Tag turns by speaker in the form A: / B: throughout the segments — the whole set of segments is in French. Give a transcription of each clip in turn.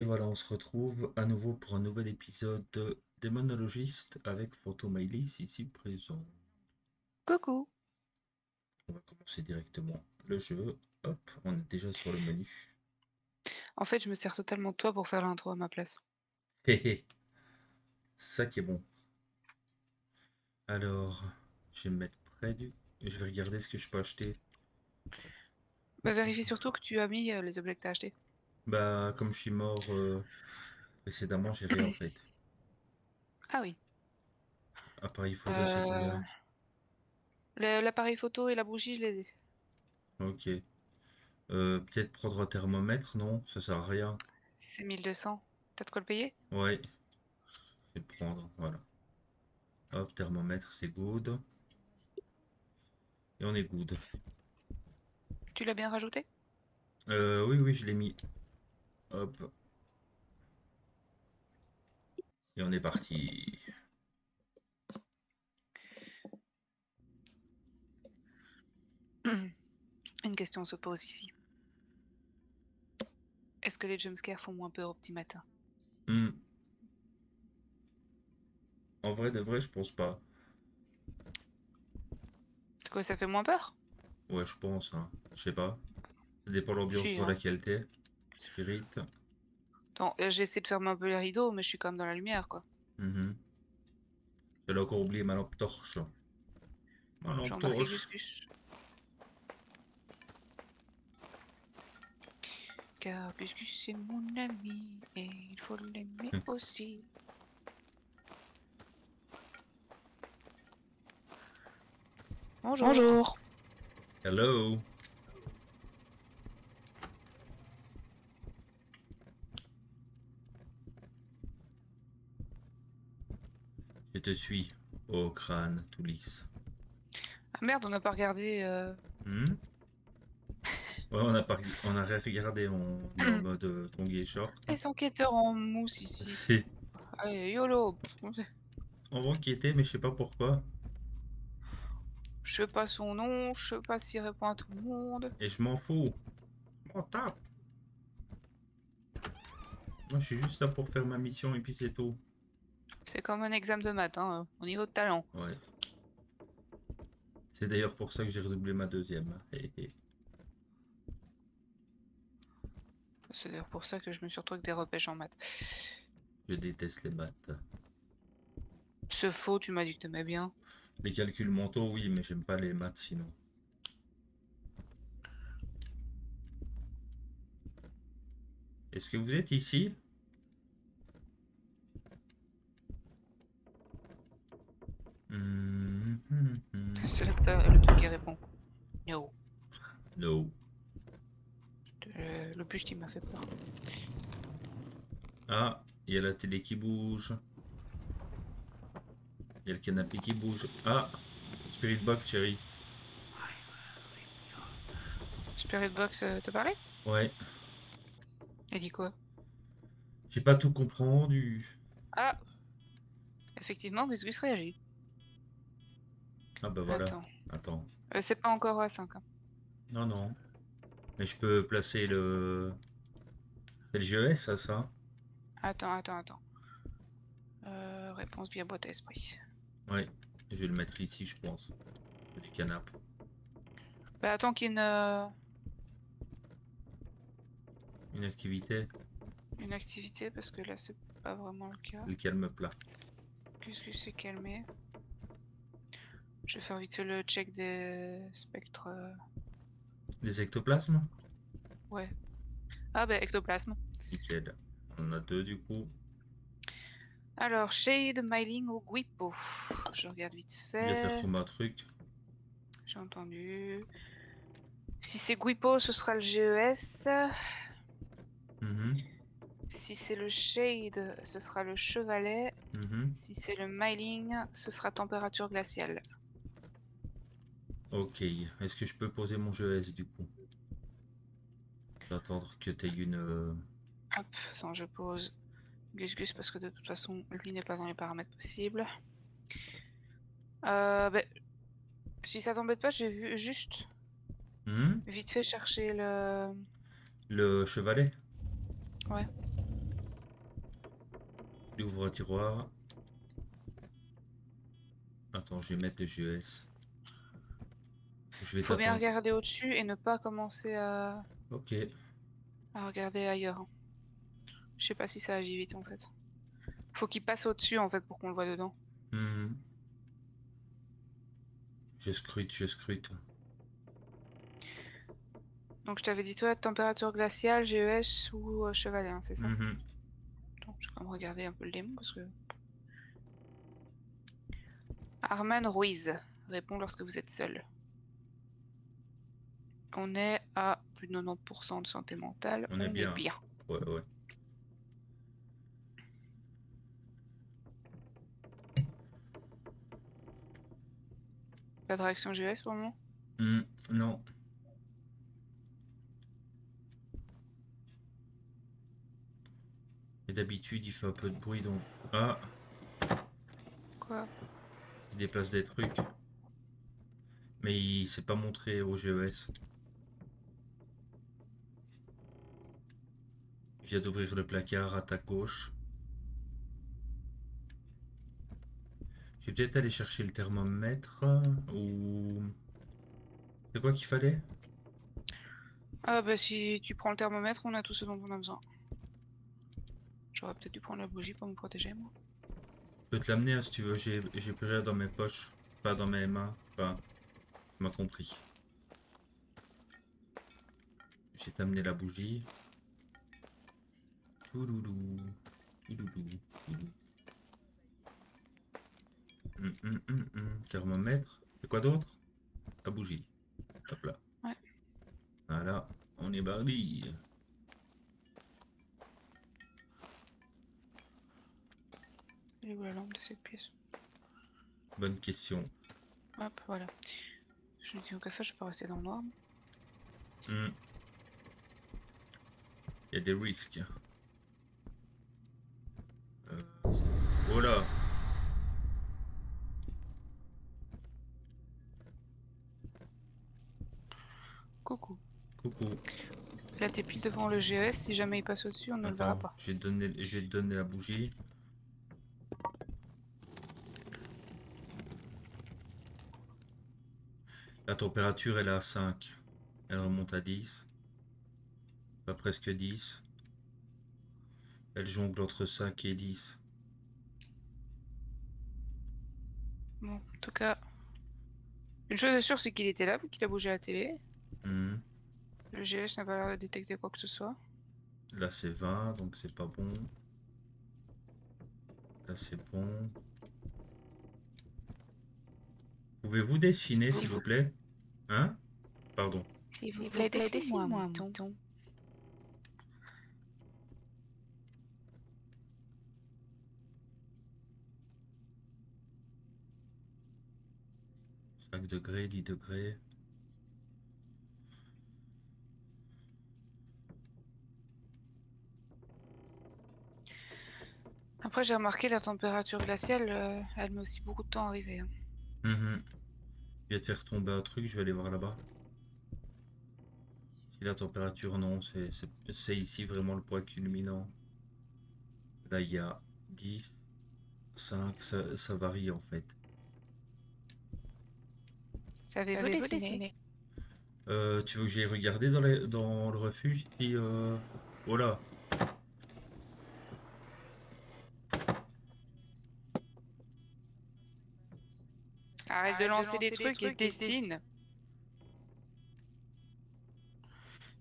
A: Et voilà, on se retrouve à nouveau pour un nouvel épisode de Démonologiste avec Phantomailis ici présent.
B: Coucou.
A: On va commencer directement le jeu. Hop, on est déjà sur le menu.
B: En fait, je me sers totalement de toi pour faire l'intro à ma place.
A: Hé hé, ça qui est bon. Alors, je vais me mettre près du... Je vais regarder ce que je peux acheter.
B: Bah, vérifie surtout que tu as mis euh, les objets que tu as achetés.
A: Bah, comme je suis mort euh, précédemment, j'ai rien en fait.
B: Ah oui.
A: Appareil photo, c'est
B: Euh,
A: combien
B: le- L'appareil photo et la bougie, je les ai.
A: Ok. Euh, Peut-être prendre un thermomètre, non? Ça sert à rien.
B: C'est 1200. T'as de quoi le payer?
A: Ouais. Je vais prendre, voilà. Hop, thermomètre, c'est good. Et on est good.
B: Tu l'as bien rajouté?
A: Euh, oui, oui, je l'ai mis. Hop. Et on est parti.
B: Une question se pose ici. Est-ce que les jumpscares font moins peur au petit matin?
A: Hmm. En vrai, de vrai, je pense pas.
B: Quoi ça fait moins peur?
A: Ouais, je pense, hein. Je sais pas. Ça dépend de l'ambiance dans
B: hein.
A: laquelle t'es. Spirit.
B: Attends, là, j'ai essayé de fermer un peu les rideaux, mais je suis quand même dans la lumière, quoi.
A: Mhm. J'avais encore oublié ma lampe torche. Ma lampe torche.
B: Car Gusgus c'est mon ami et il faut l'aimer
A: Hmm.
B: aussi. Bonjour. Bonjour.
A: Hello. Te suis, au crâne tout lisse.
B: Ah merde, on n'a pas regardé. euh,
A: Hmm? Ouais, on a, pas, on a regardé, on est en mode euh, tongue et short.
B: Les enquêteurs en mousse ici.
A: C'est...
B: Allez, YOLO.
A: On va enquêter, mais je sais pas pourquoi.
B: Je sais pas son nom, je sais pas s'il répond à tout le monde.
A: Et je m'en fous. M'en tape. Moi, je suis juste là pour faire ma mission et puis c'est tout.
B: C'est comme un examen de maths, hein, au niveau de talent.
A: Ouais. C'est d'ailleurs pour ça que j'ai redoublé ma deuxième.
B: C'est d'ailleurs pour ça que je me suis retrouvé avec des repêches en maths.
A: Je déteste les maths.
B: C'est faux, tu m'as dit que t'aimais bien.
A: Les calculs mentaux, oui, mais j'aime pas les maths sinon. Est-ce que vous êtes ici?
B: C'est là que t'as le truc qui répond? No.
A: No.
B: Euh, le plus qui m'a fait peur.
A: Ah, il y a la télé qui bouge. Il y a le canapé qui bouge. Ah, Spirit Box, chérie.
B: Spirit Box euh, te parlait?
A: Ouais,
B: Il dit quoi?
A: J'ai pas tout comprendu.
B: Ah Effectivement, Gus réagit.
A: Ah bah voilà.
B: Attends.
A: Attends.
B: Euh, c'est pas encore à 5. Hein.
A: Non, non. Mais je peux placer le... C'est le GES, ça, ça?
B: Attends, attends, attends. Euh, réponse via boîte à esprit.
A: Ouais, je vais le mettre ici, je pense. Du canapé.
B: Bah attends qu'il y ait une, euh,
A: Une activité,
B: une activité parce que là c'est pas vraiment le cas.
A: le calme plat.
B: Gus Gus s'est calmé? Je vais faire vite fait le check des spectres.
A: Des ectoplasmes
B: Ouais. Ah bah ectoplasme.
A: Nickel. On a deux du coup.
B: Alors, Shade, Myling ou Guipo Je regarde vite
A: Il va faire
B: fait.
A: tomber un truc.
B: J'ai entendu. Si c'est Guipo, ce sera le GES.
A: Mhm,
B: Si c'est le Shade, ce sera le Chevalet.
A: mhm.
B: Si c'est le Myling, ce sera température glaciale.
A: Ok, est-ce que je peux poser mon GES du coup Je vais attendre que tu aies une... euh,
B: Hop, attends, je pose Gus Gus parce que de toute façon, lui n'est pas dans les paramètres possibles. Euh, ben, si ça t'embête pas, j'ai vu juste
A: hmm,
B: vite fait chercher le.
A: Le chevalet
B: Ouais.
A: Il ouvre un tiroir. Attends, je vais mettre le GES. Je vais
B: Faut bien regarder au-dessus et ne pas commencer à,
A: Ok.
B: à regarder ailleurs. Je sais pas si ça agit vite en fait. Faut qu'il passe au-dessus en fait pour qu'on le voit dedans.
A: Mhm. Je scrute, je scrute.
B: Donc je t'avais dit toi, température glaciale, GES ou euh, chevalier, hein, c'est ça
A: Mhm.
B: Donc je vais quand même regarder un peu le démon parce que... Arman Ruiz répond lorsque vous êtes seul. On est à plus de 90% de santé mentale.
A: On est bien. Ouais, ouais.
B: Pas de réaction GES pour le moment?
A: Hmm, non. Et d'habitude, il fait un peu de bruit, donc... Ah,
B: Quoi?
A: Il déplace des trucs. Mais il s'est pas montré au GES. Vient d'ouvrir le placard à ta gauche. Je vais peut-être aller chercher le thermomètre. Ou... C'est quoi qu'il fallait?
B: Ah bah si tu prends le thermomètre, on a tout ce dont on a besoin. J'aurais peut-être dû prendre la bougie pour me protéger moi.
A: Je peux te l'amener hein, si tu veux, j'ai j'ai plus rien dans mes poches, pas dans mes mains, enfin, tu m'as compris. Je vais t'amener la bougie. Hum, hum, hum, hum. Thermomètre, c'est quoi d'autre? La bougie. Hop là.
B: Ouais.
A: Voilà, on est bardi.
B: Elle est où la lampe de cette pièce?
A: Bonne question.
B: Hop, voilà. Je me dis au café, je peux rester dans le noir.
A: Hmm. Il y a des risques. Euh,
B: Coucou.
A: Coucou.
B: Là t'es pile devant le GES, si jamais il passe au-dessus, on ne le verra pas.
A: je vais te donner la bougie. La température elle est à 5. Elle remonte à 10. Pas presque 10. Elle jongle entre 5 et 10.
B: Bon, en tout cas, une chose est sûre, c'est qu'il était là, vu qu'il a bougé à la télé.
A: Mhm.
B: Le GES n'a pas l'air de détecter quoi que ce soit.
A: Là c'est 20, donc c'est pas bon. Là c'est bon. Pouvez-vous dessiner s'il vous plaît? Hein? Pardon.
B: S'il
C: vous plaît, mouton.
A: Cinq degrés, 10 degrés.
B: Après, j'ai remarqué la température glaciale, euh, elle met aussi beaucoup de temps à arriver. hein.
A: Mhm. Il vient de faire tomber un truc, je vais aller voir là-bas. Si la température, non, c'est ici vraiment le point culminant. Là, il y a 10, 5, ça, ça varie en fait.
B: Savez-vous
C: Savez-vous
B: dessiner
C: dessiner
A: Euh, tu veux que j'aille regarder dans, les- dans le refuge ici euh... Oh là
B: Arrête de lancer des trucs et dessine.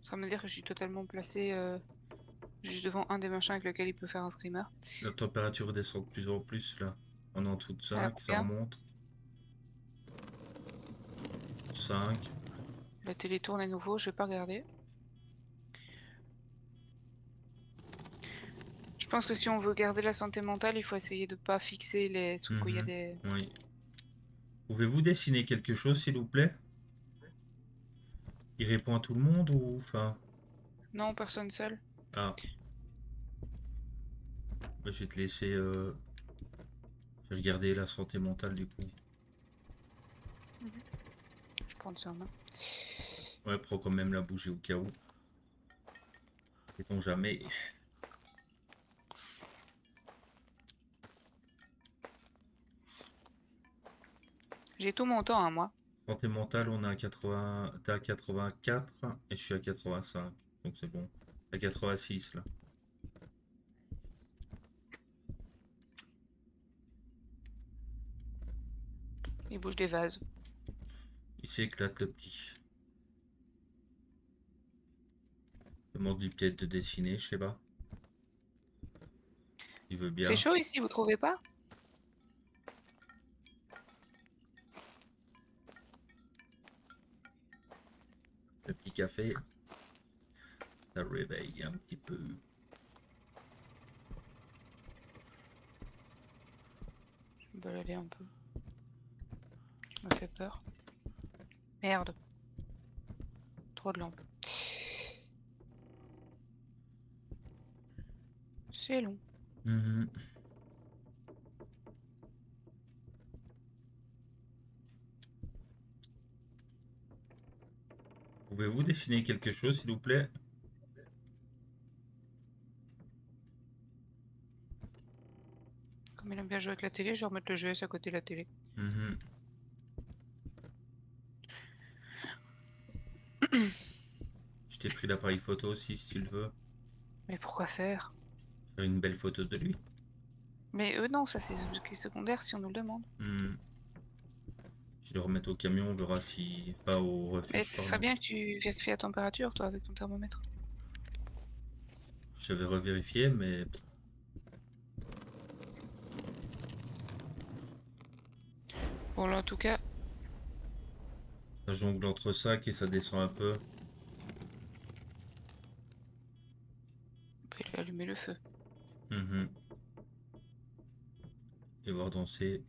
B: Ça veut me dire que je suis totalement placé euh, juste devant un des machins avec lequel il peut faire un screamer.
A: La température descend de plus en plus là. On est en dessous de
B: Ah,
A: 5, ça remonte. 5.
B: La télé tourne à nouveau, je vais pas regarder. Je pense que si on veut garder la santé mentale, il faut essayer de pas fixer les trucs où il y a
A: Mhm.
B: des.
A: Oui. Pouvez-vous dessiner quelque chose, s'il vous plaît? Il répond à tout le monde ou... Enfin...
B: Non, personne seul.
A: Ah. Bah, je vais te laisser... Euh... je vais regarder la santé mentale du coup
B: prendre sa main. Hein.
A: Ouais, prends quand même la bougie au cas où. Sait-on jamais.
B: J'ai tout mon temps, à hein, moi.
A: Santé mentale, on est à 80... T'es 84 et je suis à 85. Donc c'est bon. À 86 là.
B: Il bouge des vases.
A: Il s'éclate le petit. Demande-lui peut-être de dessiner, je sais pas. Il veut bien.
B: C'est chaud ici, vous trouvez pas?
A: Le petit café. Ça réveille un petit peu.
B: Je vais me balader un peu. Tu m'as fait peur. Merde. Trop de lampes. C'est long.
A: Mhm. Pouvez-vous dessiner quelque chose, s'il vous plaît?
B: Comme il aime bien jouer avec la télé, je vais remettre le GS à côté de la télé.
A: Mhm. Je t'ai pris l'appareil photo aussi, si tu le veux.
B: Mais pourquoi faire?
A: Faire une belle photo de lui.
B: Mais eux, non, ça c'est secondaire si on nous le demande.
A: Mhm. Je vais le remettre au camion, on verra si... Pas au
B: Mais ce serait bien que tu vérifies la température, toi, avec ton thermomètre.
A: J'avais revérifié, mais...
B: Bon, là, en tout cas,
A: Ça jongle entre 5 et ça descend un peu.
B: bah, il a allumé le feu.
A: Mhm. Et voir danser.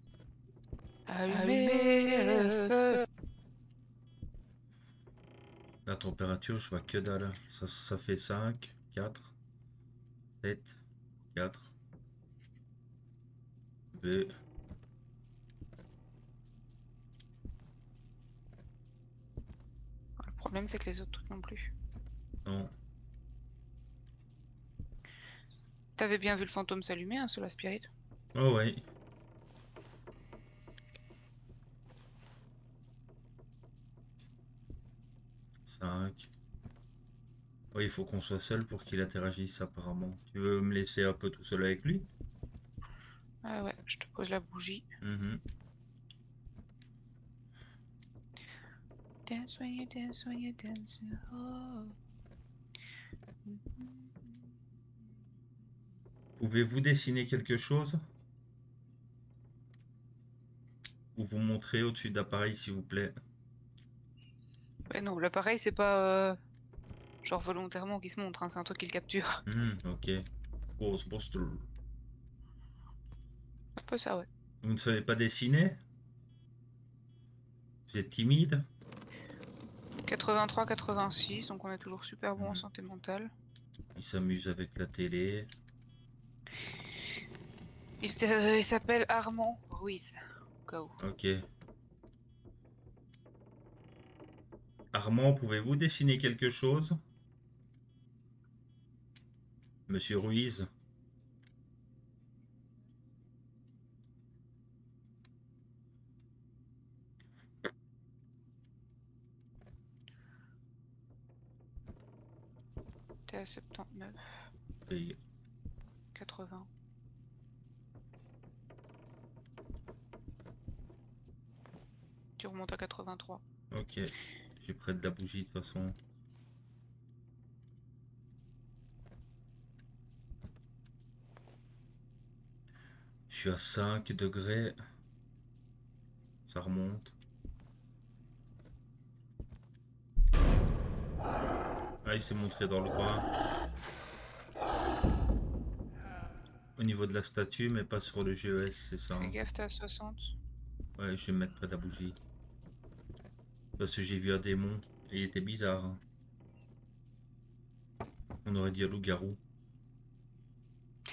B: Allumez le feu
A: La température, je vois que dalle. Ça, ça fait 5, 4, 7, 4, 2.
B: Problème, c'est que les autres trucs non plus.
A: Non.
B: T'avais bien vu le fantôme s'allumer, hein, sur la spirit
A: Oh ouais. Cinq. Oui, il faut qu'on soit seul pour qu'il interagisse apparemment. Tu veux me laisser un peu tout seul avec lui?
B: Ah ouais, je te pose la bougie.
A: Mhm.
B: Dance when you dance when you dance. Oh.
A: Pouvez-vous dessiner quelque chose? Ou vous montrer au-dessus d'appareil, s'il vous plaît?
B: Ouais, non, l'appareil, c'est pas euh, genre volontairement qui se montre, hein, c'est un truc qui le capture.
A: Hmm, ok. Ghostbuster.
B: Un peu ça, ouais.
A: Vous ne savez pas dessiner? Vous êtes timide?
B: 83-86, donc on est toujours super bon en
A: Mhm.
B: santé mentale.
A: Il s'amuse avec la télé.
B: Il, euh, il s'appelle Armand Ruiz. Au cas où.
A: Ok. Armand, pouvez-vous dessiner quelque chose? Monsieur Ruiz
B: à 79,
A: Et
B: 80. Tu remontes à 83.
A: Ok. J'ai près de la bougie de toute façon. Je suis à 5 degrés. Ça remonte. Ah, il s'est montré dans le coin. Au niveau de la statue, mais pas sur le GES, c'est ça. hein.
B: Fais gaffe, t'es à 60.
A: Ouais, je vais me mettre près de la bougie. Parce que j'ai vu un démon et il était bizarre. hein. On aurait dit un loup-garou.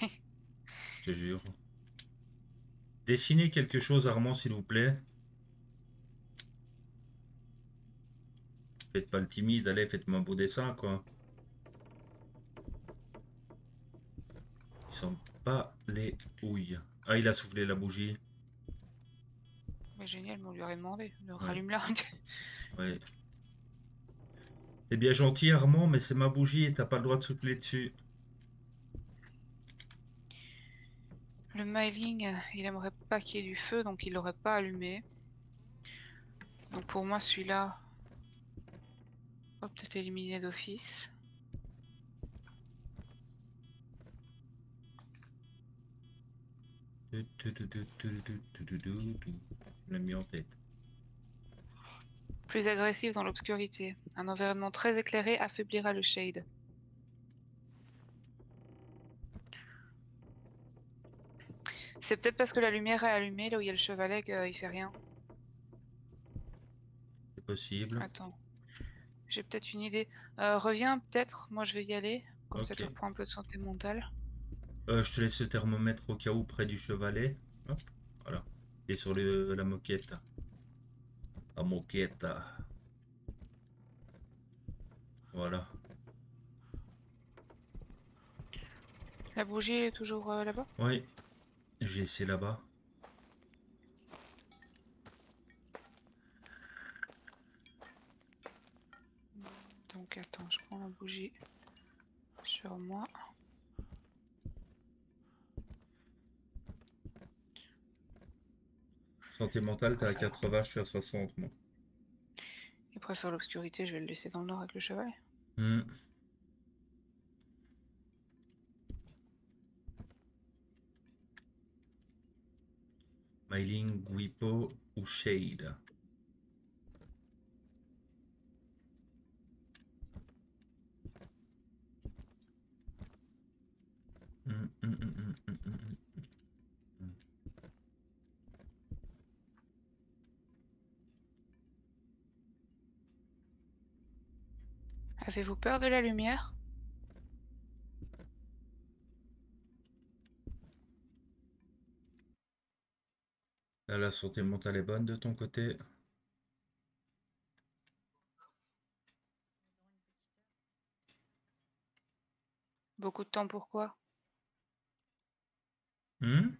A: je te jure. Dessinez quelque chose, Armand, s'il vous plaît. Faites pas le timide, allez, faites-moi un beau dessin, quoi. Ils sont pas les houilles. Ah, il a soufflé la bougie.
B: Mais génial, mais on lui aurait demandé. de
A: Ouais.
B: rallume là.
A: Ouais. C'est bien gentil, Armand, mais c'est ma bougie et t'as pas le droit de souffler dessus.
B: Le mailing, il aimerait pas qu'il y ait du feu, donc il l'aurait pas allumé. Donc pour moi, celui-là, Hop,
A: tu t'es éliminé d'office. mis en tête.
B: Plus agressif dans l'obscurité. Un environnement très éclairé affaiblira le shade. C'est peut-être parce que la lumière est allumée, là où il y a le chevalet, qu'il fait rien.
A: C'est possible.
B: Attends. J'ai peut-être une idée. Euh, reviens peut-être, moi je vais y aller. Comme ça tu reprends un peu de santé mentale.
A: Euh, je te laisse le thermomètre au cas où près du chevalet. Hop, voilà. Et sur le, la moquette. La moquette. Voilà.
B: La bougie est toujours euh, là-bas?
A: Oui. J'ai essayé là-bas.
B: Donc attends, je prends la bougie sur moi.
A: Santé mentale, t'es à 80, je suis à 60, moi.
B: Il préfère l'obscurité, je vais le laisser dans le nord avec le chevalet.
A: Hmm. Mailing, Guipo ou Shade? Hmm, hmm, hmm, hmm, hmm, hmm, hmm.
B: Avez-vous peur de la lumière?
A: Là, la santé mentale est bonne de ton côté.
B: Beaucoup de temps pourquoi
A: Hmm?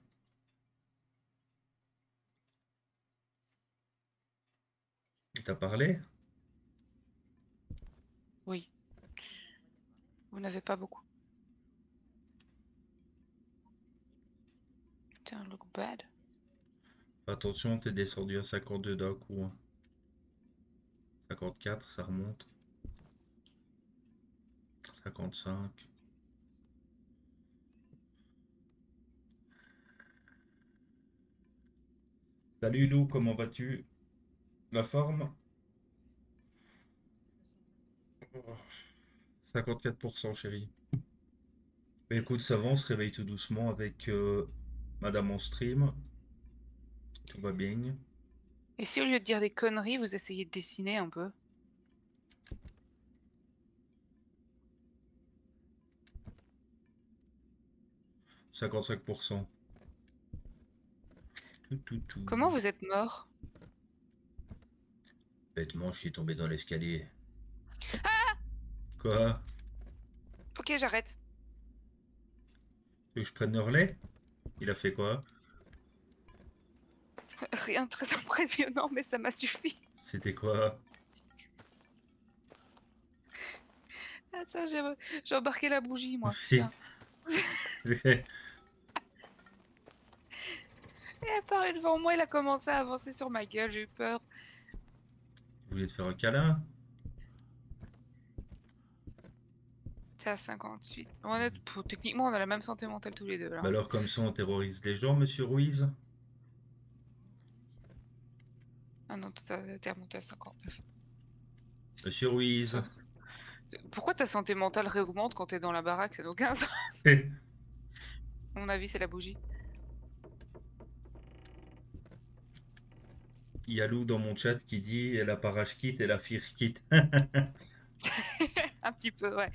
A: Il t'a parlé?
B: Oui. Vous n'avez pas beaucoup. Putain, look bad.
A: Attention, t'es descendu à 52 d'un coup. hein. 54, ça remonte. 55. Salut Lou, comment vas-tu? La forme? Oh, 54% chérie. Mais écoute, ça va, on se réveille tout doucement avec euh, Madame en stream. Tout va bien.
B: Et si au lieu de dire des conneries, vous essayez de dessiner un peu?
A: 55%. Tout, tout, tout.
B: Comment vous êtes mort?
A: Bêtement, je suis tombé dans l'escalier. Quoi?
B: Ok, j'arrête.
A: Tu veux que je prenne le relais? Il a fait quoi?
B: Rien de très impressionnant, mais ça m'a suffi.
A: C'était quoi?
B: Attends, j'ai j'ai embarqué la bougie, moi.
A: Si.
B: est apparue devant moi, il a commencé à avancer sur ma gueule, j'ai eu peur.
A: Vous voulez te faire un câlin?
B: T'es à 58. On est- pff, techniquement, on a la même santé mentale tous les deux. Là.
A: Bah alors comme ça on terrorise les gens, monsieur Ruiz?
B: Ah non, t'es remonté à 59.
A: Monsieur Ruiz?
B: Pourquoi ta santé mentale réaugmente quand t'es dans la baraque? Ça n'a aucun sens.
A: Il
B: À mon avis, c'est la bougie.
A: Y a Lou dans mon chat qui dit la parage kit et la fire kit.
B: Un petit peu, ouais.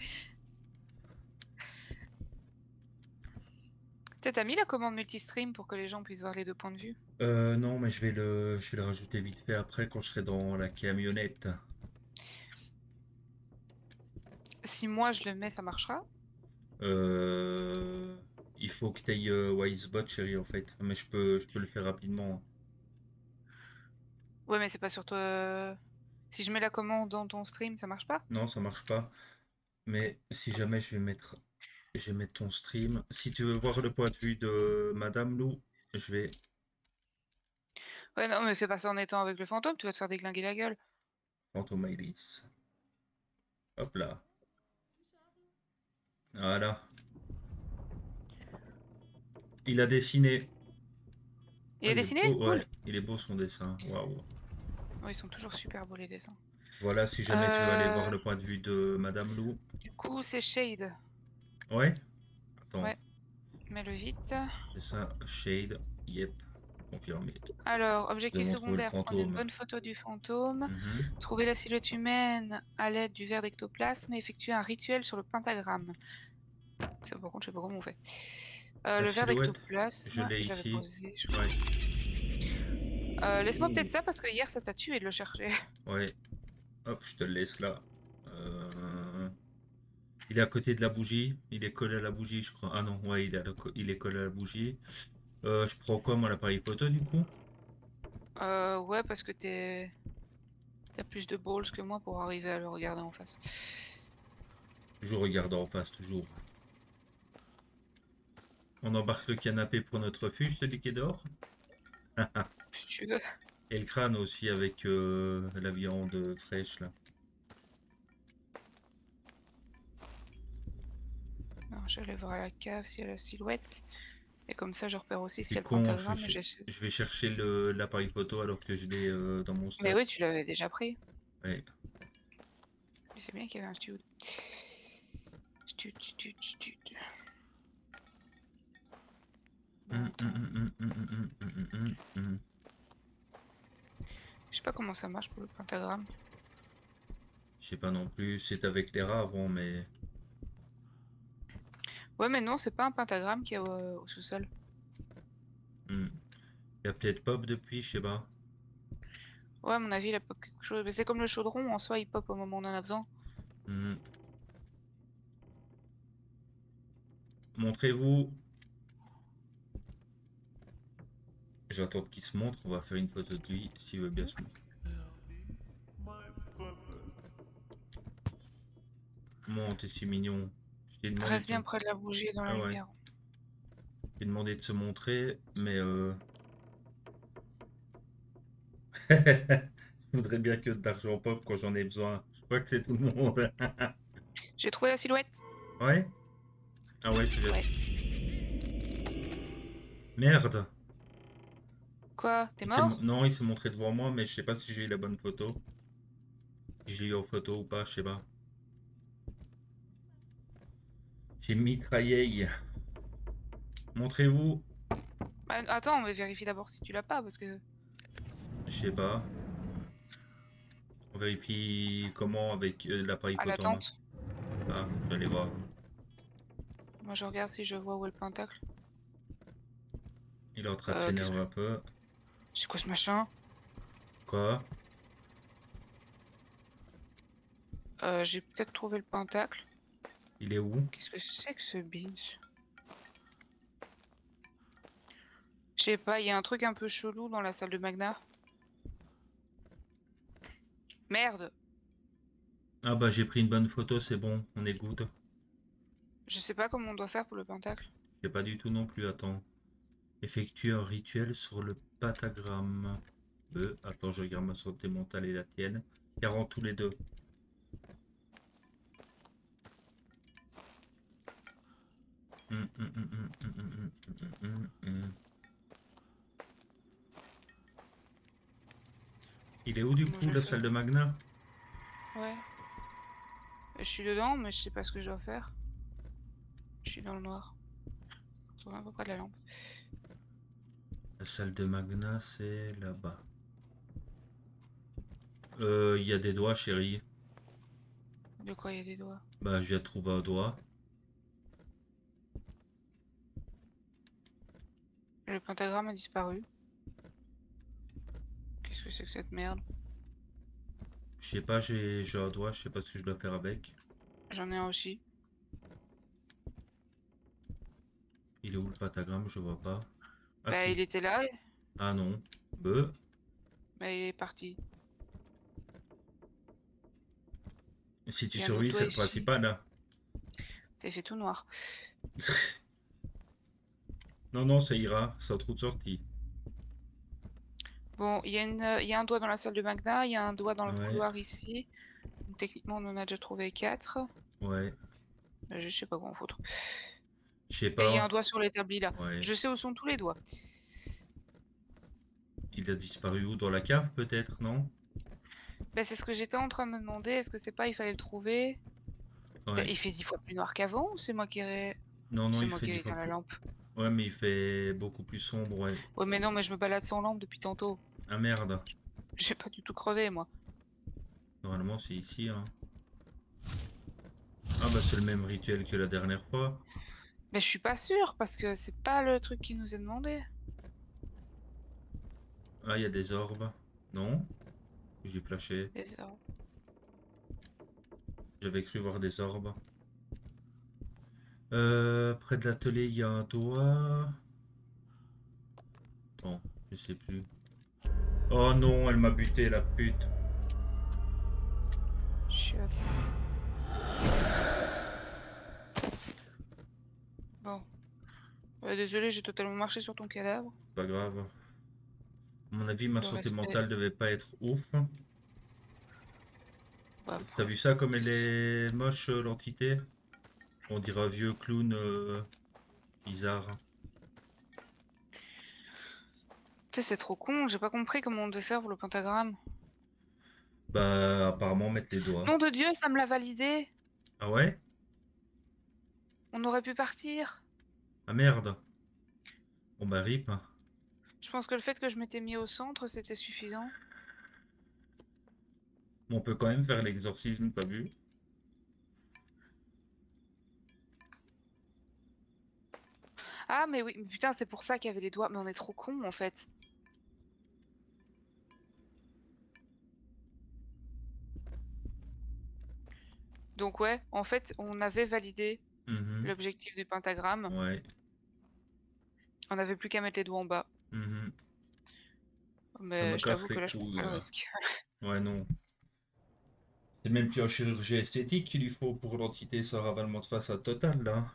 B: Peut-être t'as mis la commande multistream pour que les gens puissent voir les deux points de vue?
A: Euh, non, mais je vais le, je vais le rajouter vite fait après quand je serai dans la camionnette.
B: Si moi je le mets, ça marchera?
A: Euh, il faut que tu ailles Wisebot, chérie, en fait. Mais je peux, je peux le faire rapidement.
B: Ouais, mais c'est pas sur toi. Si je mets la commande dans ton stream, ça marche pas?
A: Non, ça marche pas. Mais si jamais je vais mettre, je vais mettre ton stream. Si tu veux voir le point de vue de Madame Lou, je vais.
B: Ouais, non, mais fais pas ça en étant avec le fantôme, tu vas te faire déglinguer la gueule.
A: Phantom Alice. Hop là. Voilà. Il a dessiné.
B: Il
A: Ah,
B: est dessiné?
A: beau,
B: Cool.
A: ouais, il est beau son dessin. Waouh.
B: Ouais, ils sont toujours super beaux les dessins.
A: Voilà, si jamais tu veux aller
B: Euh.
A: voir le point de vue de Madame Lou.
B: Du coup, c'est Shade.
A: Ouais. Attends,
B: Ouais. Mets-le vite.
A: c'est ça, Shade. Yep, confirmé.
B: Alors, objectif
A: le
B: secondaire, prendre une bonne photo du fantôme.
A: Mhm.
B: Trouver la silhouette humaine à l'aide du verre d'ectoplasme et effectuer un rituel sur le pentagramme. Ça, par contre, je sais pas comment on fait. Euh, le verre d'ectoplasme,
A: je l'ai ici.
B: posé, je.
A: Ouais,
B: Euh, Laisse-moi peut-être ça parce que hier ça t'a tué de le chercher.
A: ouais. Hop, je te le laisse là. Euh, Il est à côté de la bougie. Il est collé à la bougie, je crois. Ah non, ouais, il est, à la co- il est collé à la bougie. Euh, je prends quoi, moi, l'appareil photo, du coup?
B: Euh, ouais, parce que t'es. T'as plus de balls que moi pour arriver à le regarder en face.
A: Je regarde en face, toujours. On embarque le canapé pour notre refuge, celui qui est dehors.
B: Si tu veux.
A: Et le crâne aussi avec euh, la viande fraîche, là.
B: Alors, j'allais voir à la cave s'il y a la silhouette. Et comme ça, je repère aussi s'il y a le pentagramme.
A: je,
B: mais
A: vais chercher l'appareil photo alors que je l'ai euh, dans mon
B: Mais
A: stock.
B: oui, tu l'avais déjà pris.
A: Ouais.
B: Je sais bien qu'il y avait un stud. Stud, stud, stud. Bon, attends.
A: hum, hum, hum, hum, hum, hum, hum, hum.
B: Je sais pas comment ça marche pour le pentagramme.
A: Je sais pas non plus, c'est avec les rats avant, mais
B: Ouais, mais non, c'est pas un pentagramme qu'il y a au, sous-sol.
A: hum. il y a peut-être pop depuis, je sais pas.
B: Ouais, à mon avis, il a pop quelque chose. Mais c'est comme le chaudron, en soi, il pop au moment où on en a besoin.
A: Hum. Montrez-vous. J'attends qu'il se montre, on va faire une photo de lui s'il veut bien se montrer. Monte, c'est mignon. Je t'ai demandé,
B: Reste
A: de-
B: bien près de la bougie dans la
A: Ah ouais.
B: lumière.
A: je t'ai demandé de se montrer, mais euh... je voudrais bien que d'argent pop quand j'en ai besoin. Je crois que c'est tout le monde.
B: J'ai trouvé la silhouette.
A: ouais Ah ouais, c'est.
B: Ouais.
A: Merde
B: Quoi T'es mort
A: Non, il s'est montré devant moi, mais je sais pas si j'ai eu la bonne photo. J'ai eu en photo ou pas, je sais pas. J'ai mitraillé. Montrez-vous.
B: Bah, Attends, on va vérifier d'abord si tu l'as pas, parce que...
A: Je sais pas. On vérifie comment avec euh, l'appareil
B: À
A: photo. en main.
B: l'attente.
A: Ah, j'allais voir.
B: Moi, je regarde si je vois où est le pentacle.
A: Il est en train de
B: Euh,
A: s'énerver un peu.
B: C'est quoi ce machin?
A: Quoi?
B: Euh, J'ai peut-être trouvé le pentacle.
A: Il est où?
B: Qu'est-ce que c'est que ce binge? Je sais pas, il y a un truc un peu chelou dans la salle de Magna. Merde
A: Ah bah j'ai pris une bonne photo, c'est bon, on est good.
B: Je sais pas comment on doit faire pour le pentacle.
A: Je sais pas du tout non plus, attends. Effectue un rituel sur le patagramme. Euh, attends, je regarde ma santé mentale et la tienne. 40 tous les deux. Il est où du coup la salle de Magna?
B: Ouais. Je suis dedans, mais je sais pas ce que je dois faire. Je suis dans le noir. On à peu près de la lampe.
A: La salle de Magna, c'est là-bas. Euh, il y a des doigts, chérie.
B: De quoi il y a des doigts?
A: Bah, je viens de trouver un doigt.
B: Le pentagramme a disparu. Qu'est-ce que c'est que cette merde?
A: Je sais pas, j'ai j'ai un doigt, je sais pas ce que je dois faire avec.
B: J'en ai un aussi.
A: Il est où le pentagramme? Je vois pas. Ah
B: bah,
A: si.
B: il était là.
A: Ah non.
B: Mais il est parti.
A: Si tu survis, c'est le principal. hein.
B: T'as fait tout noir.
A: non, non, ça ira. C'est un trou de sortie.
B: Bon, il y, a une, il y a un doigt dans la salle de Magna, il y a un doigt dans le
A: Ouais.
B: couloir ici. Donc, techniquement, on en a déjà trouvé 4.
A: Ouais.
B: Je sais pas quoi en foutre.
A: Je sais
B: Et il y a un
A: pas.
B: doigt sur l'établi là.
A: Ouais.
B: Je sais où sont tous les doigts.
A: Il a disparu où? Dans la cave, peut-être, non?
B: Bah, c'est ce que j'étais en train de me demander. Est-ce que c'est pas il fallait le trouver?
A: Ouais.
B: Il fait 10 fois plus noir qu'avant ou c'est moi qui ai,
A: Non, non, il
B: moi
A: fait
B: qui la lampe
A: Ouais, mais il fait beaucoup plus sombre, ouais.
B: Ouais, mais non, mais je me balade sans lampe depuis tantôt.
A: Ah merde.
B: J'ai pas du tout crevé moi.
A: Normalement, c'est ici, hein. Ah bah c'est le même rituel que la dernière fois.
B: Mais je suis pas sûre parce que c'est pas le truc qui nous est demandé.
A: Ah, il y a des orbes. Non? J'ai flashé.
B: Les orbes.
A: J'avais cru voir des orbes. Euh, près de l'atelier, il y a un doigt. Bon, je sais plus. Oh non, elle m'a buté, la pute.
B: Bon. Ouais, désolé, j'ai totalement marché sur ton cadavre.
A: Pas grave. À mon avis, ma santé mentale devait pas être ouf.
B: Bah,
A: T'as vu ça comme elle est moche, euh, l'entité? On dirait un vieux clown euh, bizarre.
B: c'est trop con, j'ai pas compris comment on devait faire pour le pentagramme.
A: Bah, apparemment, mettre les doigts.
B: Nom de Dieu, ça me l'a validé.
A: Ah ouais?
B: On aurait pu partir.
A: Ah merde. Bon bah rip.
B: Je pense que le fait que je m'étais mis au centre, c'était suffisant.
A: On peut quand même faire l'exorcisme, pas vu?
B: Ah, mais oui, mais putain, c'est pour ça qu'il y avait les doigts. Mais on est trop con en fait. Donc, ouais, en fait, on avait validé
A: Mhm.
B: l'objectif du pentagramme.
A: Ouais.
B: On n'avait plus qu'à mettre les doigts en bas.
A: Mhm.
B: Mais
A: me
B: je t'avoue que là, je prends pas le
A: là.
B: risque.
A: Ouais, non. C'est même plus un chirurgien esthétique qu'il lui faut pour l'entité, ça ravalement de façade totale, là.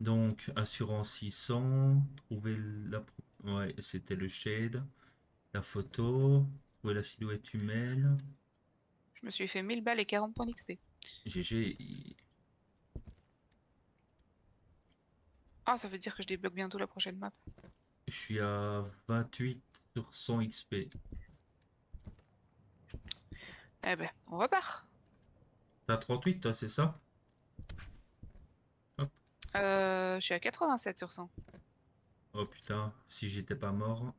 A: Donc, assurance 600, trouver la... Ouais, c'était le shade. La photo, trouver la silhouette humaine.
B: Je me suis fait 1000 balles et 40 points d'XP.
A: GG, il-
B: Ah, ça veut dire que je débloque bientôt la prochaine map.
A: je suis à 28 sur 100 XP.
B: Eh ben, on repart.
A: T'as 38, toi, c'est ça?
B: Euh, je suis à 87 sur 100.
A: Oh putain, si j'étais pas mort.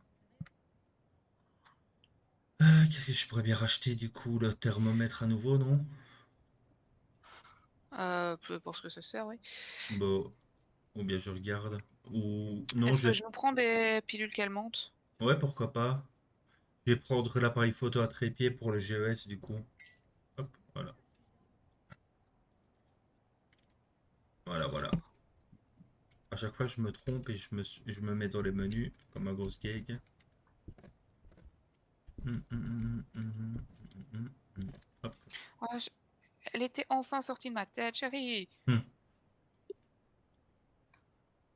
A: Euh, Qu'est-ce que je pourrais bien racheter du coup? Le thermomètre à nouveau, non?
B: Euh, pour ce que ça sert, oui.
A: Bon, ou bien je regarde. Ou non,
B: Est-ce
A: je
B: que prends des pilules calmantes
A: Ouais, pourquoi pas. Je vais prendre l'appareil photo à trépied pour le GES du coup. Hop, voilà. Voilà, voilà. À chaque fois, je me trompe et je me, je me mets dans les menus comme un grosse gag. Hum, hum, hum. Hop.
B: Je- Elle était enfin sortie de ma tête, chérie.
A: Hmm.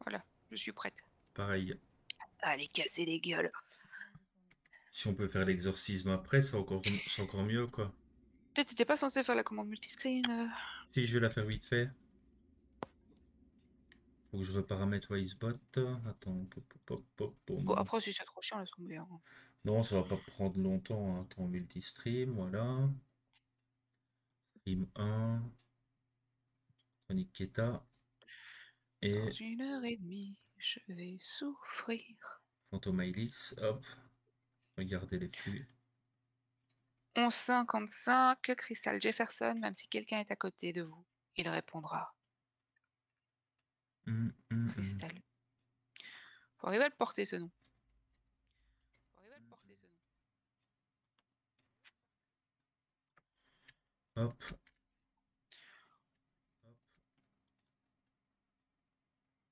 B: Voilà, je suis prête.
A: Pareil.
B: Allez, casser les gueules.
A: Si on peut faire l'exorcisme après, c'est encore, c'est encore mieux, quoi.
B: Peut-être t'étais pas censé faire la commande multiscreen. euh.
A: Si je vais la faire vite fait. Faut que je reparamètre Wisebot. Attends. pop, pop, pop, pop, pop.
B: Bon, après, si c'est trop chiant, laisse tomber. hein.
A: Non, ça va pas prendre longtemps. hein. Attends, multistream, voilà. Stream 1. Tonic Keta. Et
B: Dans une heure et demie, je vais souffrir.
A: Ailis. Hop. Regardez les flux.
B: 1155, Crystal Jefferson, même si quelqu'un est à côté de vous, il répondra.
A: Hum, hum.
B: Crystal. Faut arriver à le porter ce nom.
A: Hop.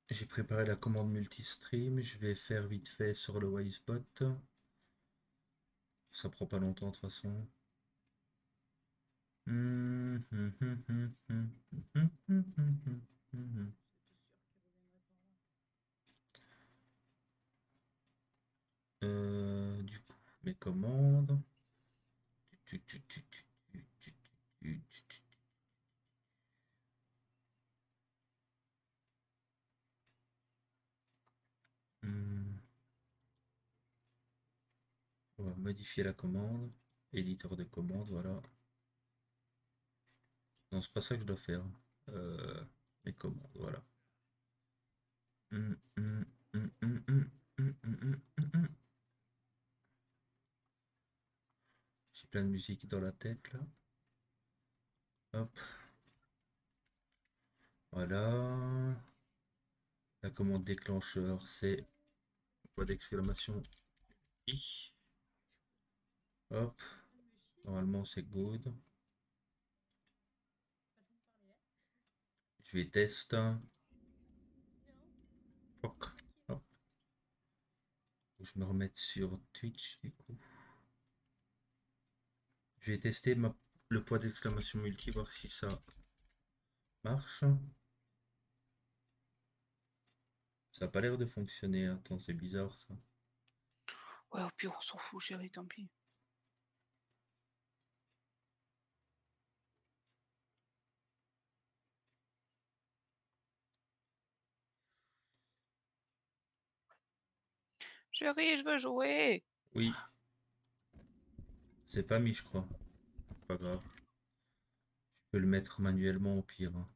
A: J'ai préparé la commande multistream. Je vais faire vite fait sur le Wisebot. Ça prend pas longtemps de toute façon. Euh, du coup, mes commandes. Hmm. On va modifier la commande, éditeur de commande, voilà. Non, c'est pas ça que je dois faire. Euh, les commandes, voilà. J'ai plein de musique dans la tête là. Hop. Voilà. La commande déclencheur, c'est point d'exclamation I. Hop. Normalement, c'est good. Je vais. Fuck. Hop. Je me remette sur Twitch du coup. Je vais tester ma- le point d'exclamation multi, voir si ça marche. Ça n'a pas l'air de fonctionner. Attends, c'est bizarre ça.
B: Ouais, au pire, on s'en fout, chérie, tant pis. Chérie, je veux jouer.
A: Oui. C'est pas mis, je crois. Pas grave. Je peux le mettre manuellement au pire. hein.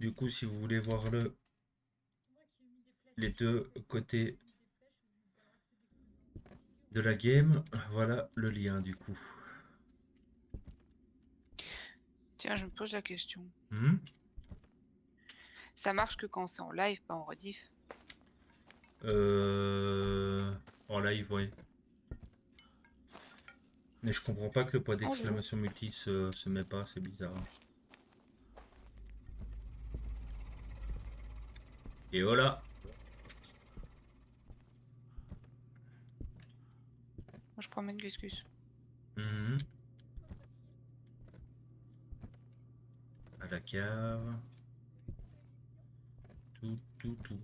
A: Du coup, si vous voulez voir le les deux côtés de la game, voilà le lien du coup.
B: Tiens, je me pose la question.
A: Hmm?
B: Ça marche que quand c'est en live, pas en rediff?
A: Euh, En live, oui. Mais je comprends pas que le point
B: Bonjour.
A: d'exclamation multi se, se met pas, c'est bizarre. Et voilà.
B: Moi, je promène Gus Gus.
A: Mhm. À la cave. Tout, tout, tout.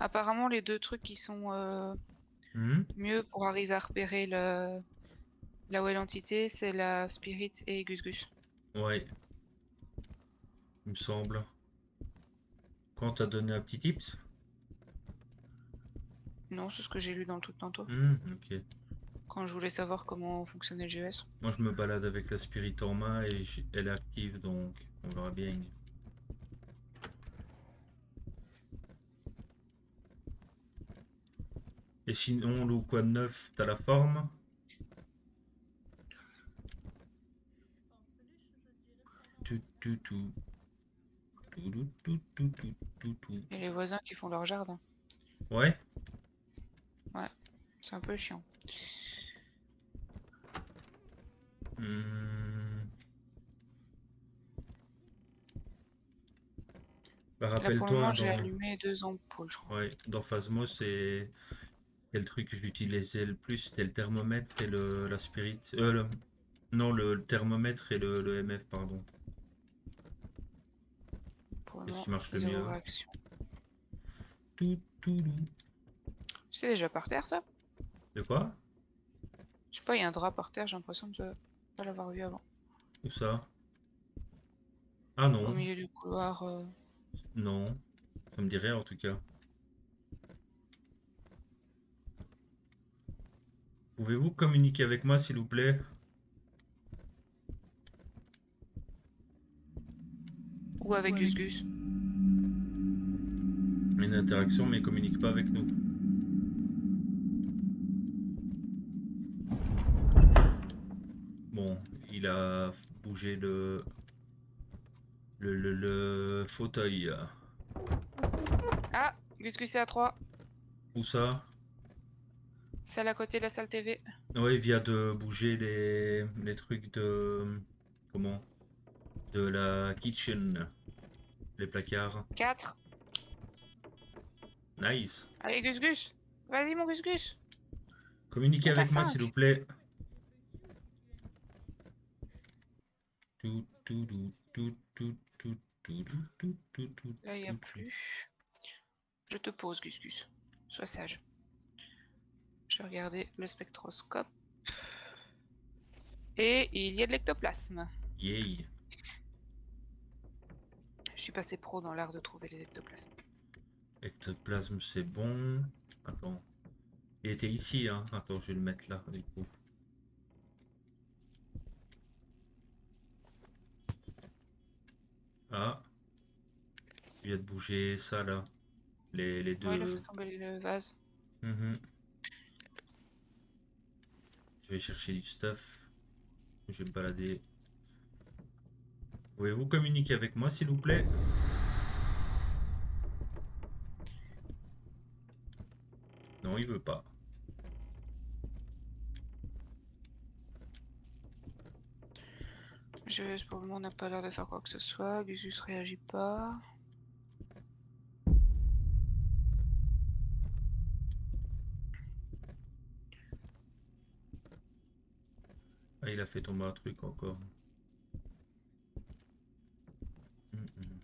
B: Apparemment, les deux trucs qui sont euh,
A: Mhm.
B: mieux pour arriver à repérer le... là où est l'entité, c'est la Spirit et Gus Gus.
A: Ouais. Il me semble. Quand t'as donné un petit tips?
B: Non, c'est ce que j'ai lu dans le truc tantôt.
A: Ok.
B: Quand je voulais savoir comment fonctionnait le GS.
A: Moi, je me balade avec la spirit en main et elle est active, donc on verra bien. Et sinon, Lou, quoi de neuf? T'as la forme? Tout, tout, tout. Tout, tout, tout, tout, tout, tout, tout.
B: Et les voisins qui font leur jardin.
A: Ouais?
B: C'est un peu chiant.
A: Hmm. Bah, rappelle-toi,
B: j'ai
A: dans...
B: allumé deux ampoules, je crois.
A: Ouais, dans Phasmo, c'est le truc que j'utilisais le plus, c'était le thermomètre et le la spirit. Euh, le- Non, le, le thermomètre et le, le MF, pardon. Qu'est-ce qui marche le mieux
B: réaction.
A: Tout, tout, tout.
B: C'est déjà par terre, ça?
A: De quoi?
B: Je sais pas, il y a un drap par terre, j'ai l'impression de pas l'avoir vu avant.
A: Où ça? Ah
B: Au
A: non,
B: milieu du couloir. euh,
A: non. Ça me rien en tout cas. Pouvez-vous communiquer avec moi, s'il vous plaît?
B: Ou avec
C: Ouais.
B: Gus
A: Une interaction, mais communique pas avec nous. Bon, il a bougé le le, le, le fauteuil.
B: Ah Gus Gus est à 3.
A: Où ça?
B: Celle à côté de la salle TV.
A: Ouais, il vient de bouger les, les trucs de comment? De la kitchen, les placards.
B: 4.
A: Nice.
B: Allez, Gus Gus. Vas-y, mon Gus Gus.
A: Communiquez avec moi, s'il vous plaît.
B: Là, il n'y a plus. Je te pose, Gus Sois sage. Je vais regarder le spectroscope. Et il y a de l'ectoplasme.
A: Yay.
B: Je suis passé pro dans l'art de trouver les ectoplasmes.
A: Ectoplasme, c'est bon. Attends. Il était ici, hein. Attends, je vais le mettre là, du coup. Ah. Il vient de bouger ça, là. Les, les deux.
B: Ouais, il a fait tomber le vase.
A: Mhm. Je vais chercher du stuff. Je vais me balader. Pouvez-vous communiquer avec moi, s'il vous plaît? Non, il veut pas.
B: Je, pour le moment, on n'a pas l'air de faire quoi que ce soit. Gus réagit pas.
A: Ah, il a fait tomber un truc encore. Mhm.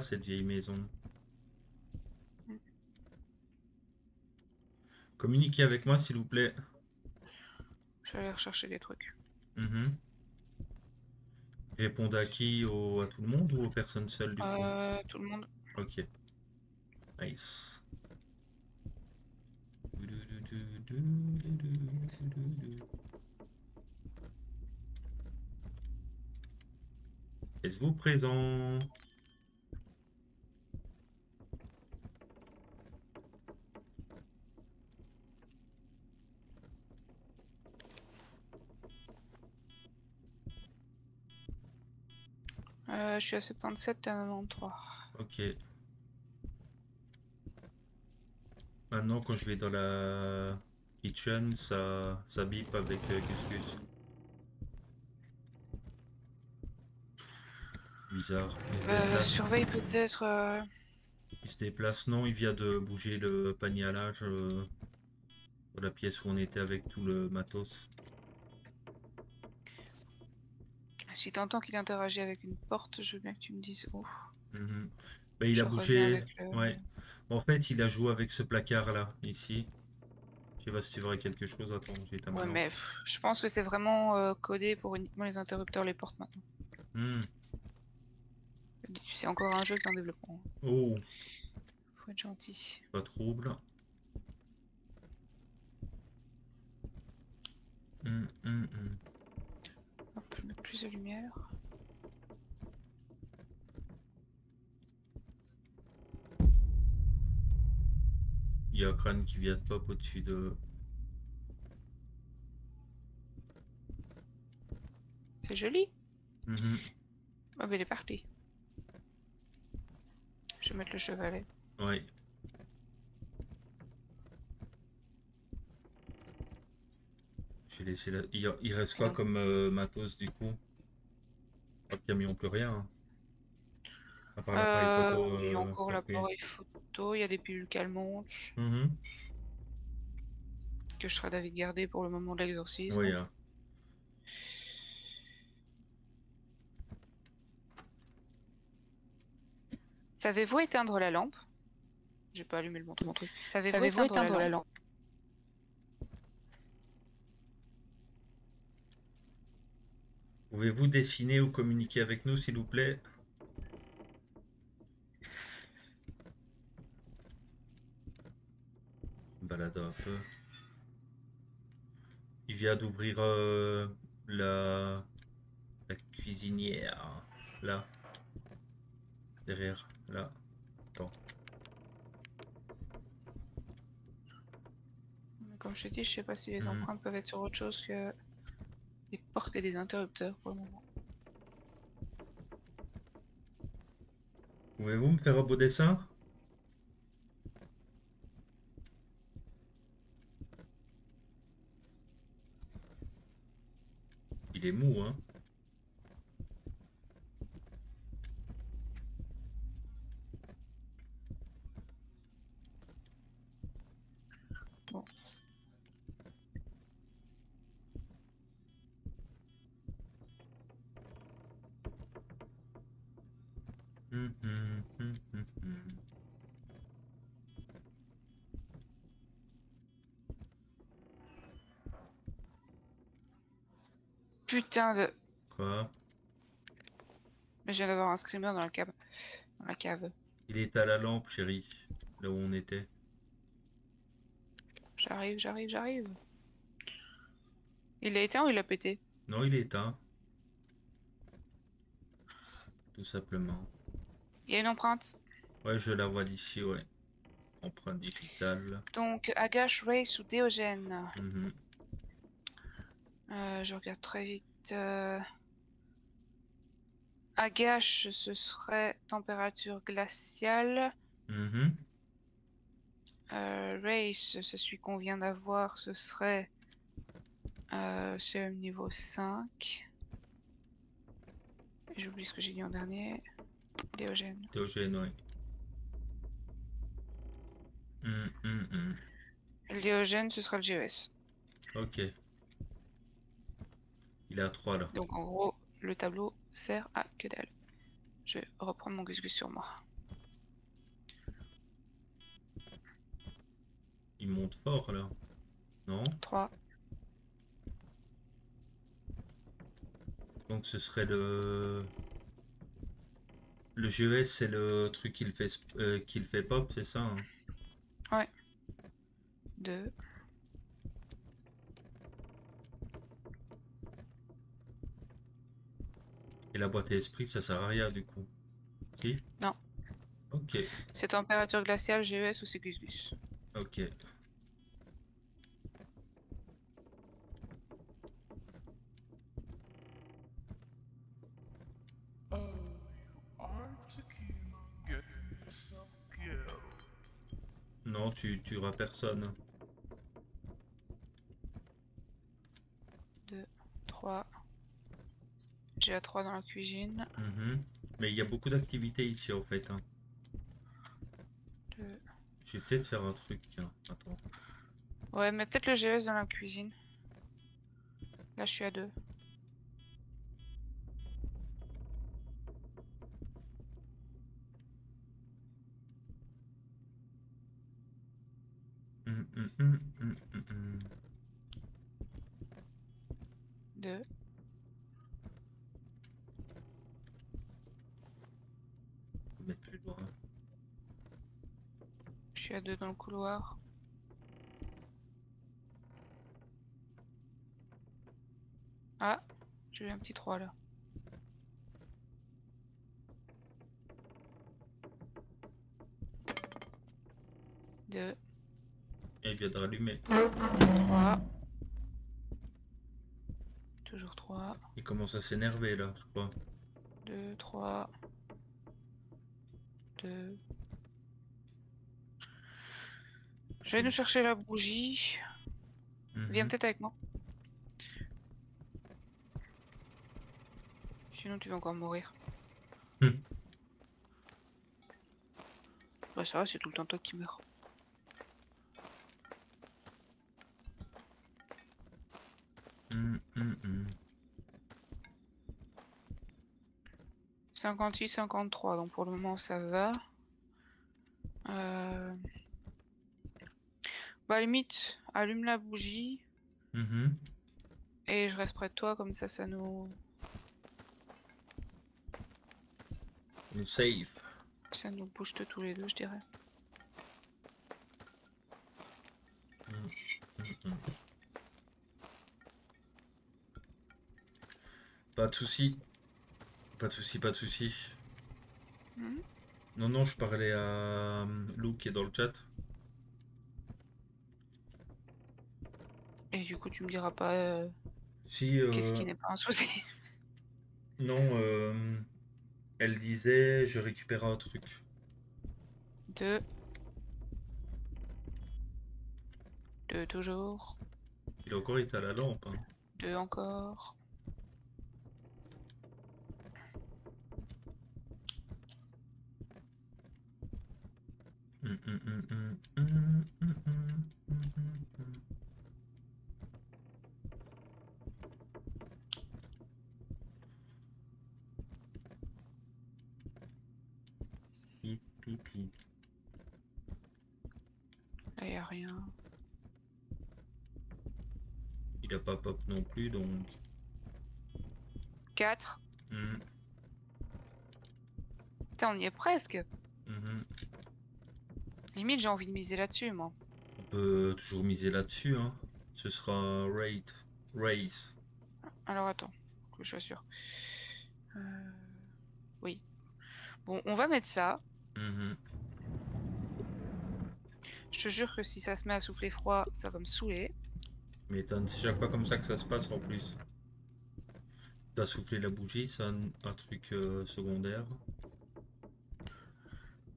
A: Cette vieille maison. Communiquez avec moi s'il vous plaît.
B: Je vais aller rechercher des trucs.
A: Mhm. Répondez à qui? Au, À tout le monde ou aux personnes seules du coup?
B: Euh, tout le monde.
A: Ok. Nice. Êtes-vous présent?
B: Euh, je suis à 77 et à 93.
A: Ok. Maintenant, quand je vais dans la kitchen, ça, ça bip avec euh, Gus Gus. Bizarre.
B: Euh, surveille peut-être. euh,
A: Il se déplace. Non, il vient de bouger le panier à linge euh, la pièce où on était avec tout le matos.
B: Si t'entends qu'il interagit avec une porte, je veux bien que tu me dises où.
A: Mhm. Ben, il
B: Je
A: a bougé.
B: avec le-
A: Ouais. En fait, il a joué avec ce placard là, ici. Je sais pas si tu verrais quelque chose. Attends, j'ai ta
B: Ouais, mais je pense que c'est vraiment euh, codé pour uniquement les interrupteurs, les portes maintenant.
A: Hmm.
B: C'est encore un jeu qui est en développement.
A: Oh,
B: Faut être gentil.
A: pas trouble. Hmm, hmm, hmm.
B: Hop, je mets plus de lumière.
A: Il y a un crâne qui vient de pop au-dessus de.
B: C'est joli.
A: Mhm.
B: Oh, mais il est parti. Je vais mettre le chevalet.
A: Ouais. Je vais laisser la... il, il reste quoi comme euh, matos du coup? Pas de camion, plus rien. hein. À part
B: Euh,
A: photo,
B: il y a
A: euh,
B: encore l'appareil photo, il y a des pilules calmantes
A: Mhm.
B: que je serais d'avis de garder pour le moment de l'exorcisme.
A: Oui, hein.
B: Savez-vous éteindre la lampe? J'ai pas allumé le bon, truc. Savez-vous éteindre,
C: éteindre
B: la
C: la
B: lampe?
A: Pouvez-vous dessiner ou communiquer avec nous, s'il vous plaît? Balade un peu. Il vient d'ouvrir euh, la... la cuisinière. Là. Derrière. Là. Attends.
B: Comme je t'ai dit, je sais pas si les
A: Mhm.
B: empreintes peuvent être sur autre chose que des portes et des interrupteurs pour le moment.
A: Pouvez-vous me faire un beau dessin? Il est mou, hein.
B: Bon.
A: Hum, hum, hum, hum, hum.
B: Putain de.
A: Quoi?
B: Mais je viens d'avoir un screamer dans la cave. Dans la cave.
A: Il est à la lampe, chérie. Là où on était.
B: J'arrive, j'arrive, j'arrive. Il l'a éteint ou il l'a pété?
A: Non, il est éteint. Tout simplement.
B: Il y a une empreinte?
A: Ouais, je la vois d'ici, ouais. Empreinte digitale.
B: Donc, Agache, Race ou Déogène.
A: Mhm.
B: Euh, je regarde très vite. euh, Agache, ce serait température glaciale.
A: Mhm.
B: Euh, Race, c'est celui qu'on vient d'avoir, ce serait euh, CM niveau 5. Et J'oublie ce que j'ai dit en dernier. Déogène.
A: Théogène, ouais. Hum, hum, hum.
B: Et Le Déogène, ce sera le GES.
A: Ok. Il est à 3 là.
B: Donc en gros, le tableau sert à que dalle. Je vais reprendre mon gus-gus sur moi.
A: Il monte fort là. Non
B: 3.
A: Donc ce serait le. Le GES, c'est le truc qu'il fait, euh, qu'il fait pop, c'est ça hein?
B: 2.
A: Et la boîte à esprit, ça sert à rien du coup. Si?
B: Non.
A: Ok,
B: C'est température glaciale, GES ou c'est
A: ok. Non, tu tueras personne.
B: 3. J'ai à 3 dans la cuisine.
A: Mhm. Mais il y a beaucoup d'activités ici en fait. hein.
B: 2.
A: Je vais peut-être faire un truc. Attends.
B: Ouais, mais peut-être le GES dans la cuisine. Là, je suis à 2.
A: Hum, hum, hum, hum, hum, hum.
B: 2.
A: Faut mettre plus loin.
B: Je suis à 2 dans le couloir. Ah, j'ai eu un petit 3 là. Deux,
A: Et vient de rallumer.
B: 3. Toujours 3.
A: Il commence à s'énerver là, je crois.
B: 2, 3. 2. Je vais nous chercher la bougie. Viens
A: Mhm.
B: peut-être avec moi. Sinon tu vas encore mourir.
A: Hmm.
B: Bah ça va, c'est tout le temps toi qui meurs.
A: Hum.
B: 58, 53, donc pour le moment ça va. Euh... Bah limite, allume la bougie
A: Mhm.
B: et je reste près de toi, comme ça ça nous...
A: Save.
B: ça nous booste tous les deux je dirais.
A: Hum. Pas de souci. Pas de souci, pas de souci.
B: Mhm.
A: Non, non, je parlais à euh, Lou qui est dans le chat.
B: Et du coup, tu me diras pas euh,
A: si,
B: qu'est-ce euh, qui n'est pas un souci.
A: Non, euh, elle disait je récupère un truc.
B: De. De toujours.
A: Il a encore été à la lampe. Hein.
B: De encore. Rien.
A: Il a pas pop non plus, donc.
B: 4.
A: hum,
B: Putain, on y est presque.
A: mhm.
B: Limite, j'ai envie de miser là-dessus, moi.
A: On peut toujours miser là-dessus, hein. Ce sera rate, race.
B: Alors attends, que je sois sûr. Euh, Oui. Bon, on va mettre ça.
A: Mhm.
B: Je te jure que si ça se met à souffler froid, ça va me saouler.
A: Mais c'est chaque fois comme ça que ça se passe en plus. T'as soufflé la bougie, c'est un, un truc euh, secondaire.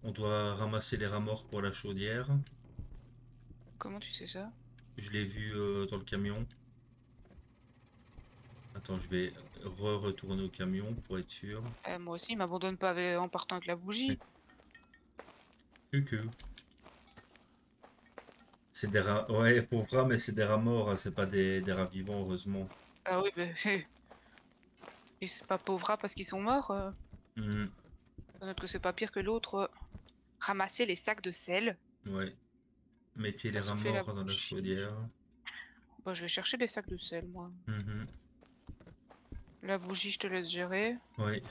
A: On doit ramasser les rats morts pour la chaudière.
B: Comment tu sais ça?
A: Je l'ai vu euh, dans le camion. Attends, je vais re-retourner au camion pour être sûr.
B: Eh, Moi aussi, il m'abandonne pas en partant avec la bougie.
A: Cucu. C'est des rats. Ouais, pauvres rats, mais c'est des rats morts, hein, c'est pas des, des rats vivants, heureusement.
B: Ah oui, bah... Et c'est pas pauvre rat parce qu'ils sont morts. euh.
A: Mhm.
B: Peut-être que c'est pas pire que l'autre. euh. Ramasser les sacs de sel.
A: Ouais. Mettez les rats
B: la
A: morts dans la chaudière.
B: Bah, je vais chercher des sacs de sel, moi.
A: Mhm.
B: La bougie, je te laisse gérer.
A: Ouais.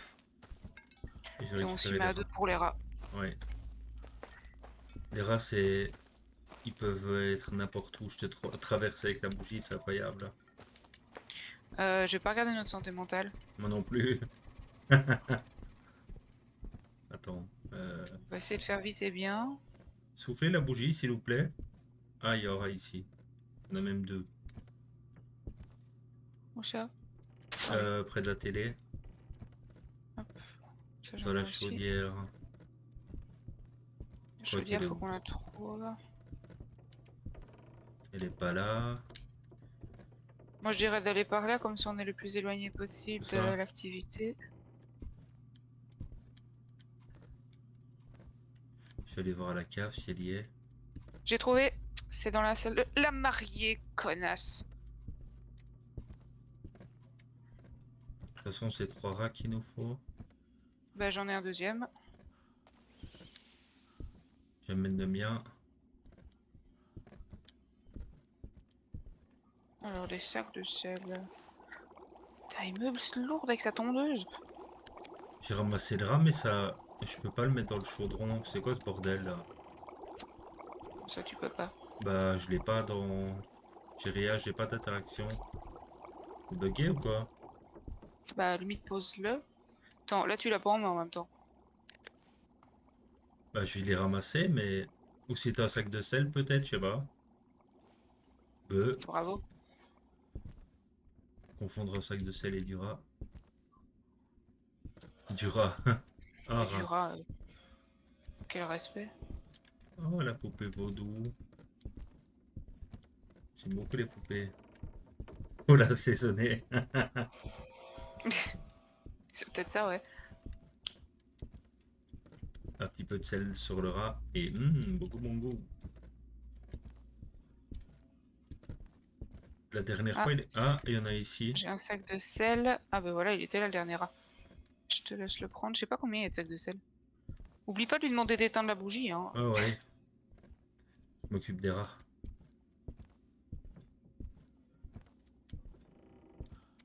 A: Et
B: Et on s'y met à
A: rats.
B: deux pour les rats.
A: Ouais. Les rats, c'est. Ils peuvent être n'importe où. Je te tra- traverse avec la bougie, c'est incroyable.
B: Euh, je vais pas regarder notre santé mentale.
A: Moi non plus. Attends. euh,
B: On va essayer de faire vite et bien.
A: Soufflez la bougie, s'il vous plaît. Ah, il y aura ici. On a même deux.
B: Où ça?
A: Euh, près de la télé,
B: Ça,
A: dans la chaudière.
B: La chaudière, faut qu'on la trouve.
A: Elle est pas là.
B: Moi, je dirais d'aller par là, comme ça on est le plus éloigné possible de l'activité.
A: Je vais aller voir la cave si elle y est.
B: J'ai trouvé. C'est dans la salle de la mariée, connasse.
A: De toute façon, c'est trois rats qu'il nous faut.
B: Bah, j'en ai un deuxième.
A: J'amène le mien.
B: Alors, des sacs de sel. Putain, il meuble lourd avec sa tondeuse.
A: J'ai ramassé le rat, mais ça. Je peux pas le mettre dans le chaudron. C'est quoi ce bordel là?
B: Ça, tu peux pas.
A: Bah, je l'ai pas dans. J'ai rien, j'ai pas d'interaction. Bugué ou quoi?
B: Bah, limite, pose-le. Attends, là, tu l'as pas en main en même temps.
A: Bah, je vais les ramasser, mais. Ou c'est un sac de sel peut-être, je sais pas. Beuh,
B: Bravo.
A: Confondre un sac de sel et du rat. Du rat. ah,
B: du
A: rat.
B: rat, euh, Quel respect.
A: Oh, la poupée vaudou. J'aime beaucoup les poupées. Oh la saisonnée.
B: C'est peut-être ça, ouais.
A: Un petit peu de sel sur le rat et hum, beaucoup bon goût. La dernière
B: Ah.
A: fois, il... ah, y en a ici.
B: J'ai un sac de sel. Ah, bah voilà, il était là le dernier rat. Je te laisse le prendre. Je sais pas combien il y a de sacs de sel. Oublie pas de lui demander d'éteindre la bougie, hein.
A: Ah ouais. Je m'occupe des rats.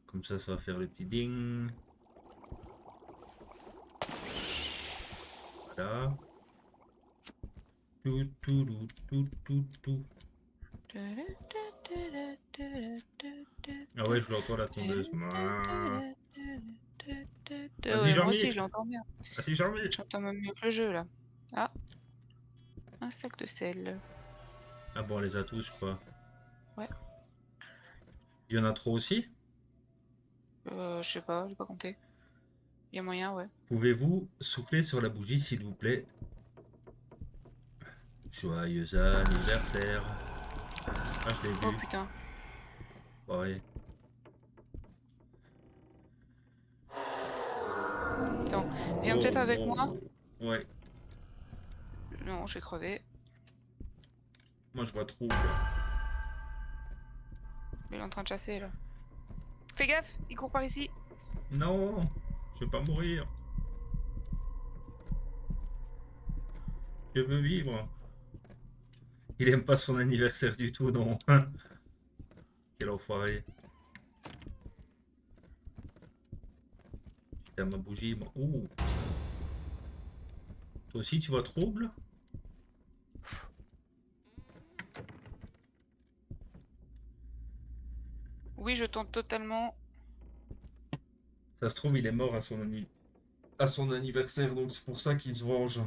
A: Comme ça, ça va faire le petit ding. Voilà. Tout, tout, tout, tout, tout, tout. Ah ouais, je l'entends la tondeuse. Ah,
B: Ouais,
A: Vas-y,
B: moi aussi, je l'entends bien.
A: Ah, c'est charmé.
B: J'entends même mieux que le jeu, là. Ah. Un sac de sel.
A: Ah bon, on les a tous, je crois.
B: Ouais.
A: Il y en a trop aussi?
B: Euh, je sais pas, j'ai pas compté. Il y a moyen, ouais.
A: Pouvez-vous souffler sur la bougie, s'il vous plaît? Joyeux anniversaire. Ah, je l'ai
B: Oh
A: vu.
B: putain.
A: Ouais.
B: Attends, viens peut-être
A: Oh,
B: avec
A: oh,
B: moi
A: oh. Ouais.
B: Non, j'ai crevé.
A: Moi, je vois trouble.
B: Il est en train de chasser là. Fais gaffe, il court par ici.
A: Non, je veux pas mourir. Je veux vivre. Il aime pas son anniversaire du tout, non. Quel enfoiré. Putain, ma bougie. Ouh. Toi aussi, tu vois trouble?
B: Oui, je tente totalement.
A: Ça se trouve, il est mort à son, à son anniversaire, donc c'est pour ça qu'il se venge.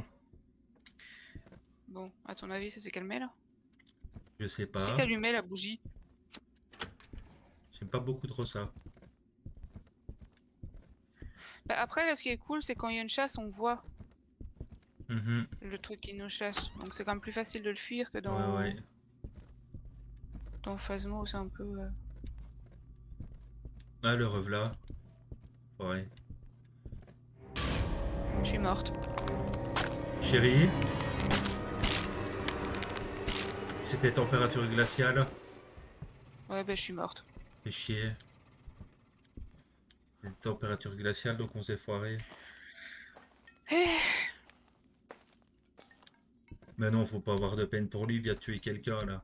B: Bon, à ton avis, ça s'est calmé là?
A: Je sais
B: Qui
A: pas.
B: t'allumait la bougie?
A: J'aime pas beaucoup trop ça.
B: Bah, Après, là, ce qui est cool, c'est quand il y a une chasse, on voit
A: Mhm.
B: le truc qui nous chasse. Donc c'est quand même plus facile de le fuir que dans,
A: Ouais, ouais.
B: dans Phasmo, c'est un peu... euh,
A: Ah, le revelà. Ouais.
B: Je suis morte.
A: Chérie? C'était température glaciale
B: Ouais, bah je suis morte.
A: Fais chier. Température glaciale, donc on s'est foiré.
B: Eh,
A: Mais non, faut pas avoir de peine pour lui, il vient de tuer quelqu'un là.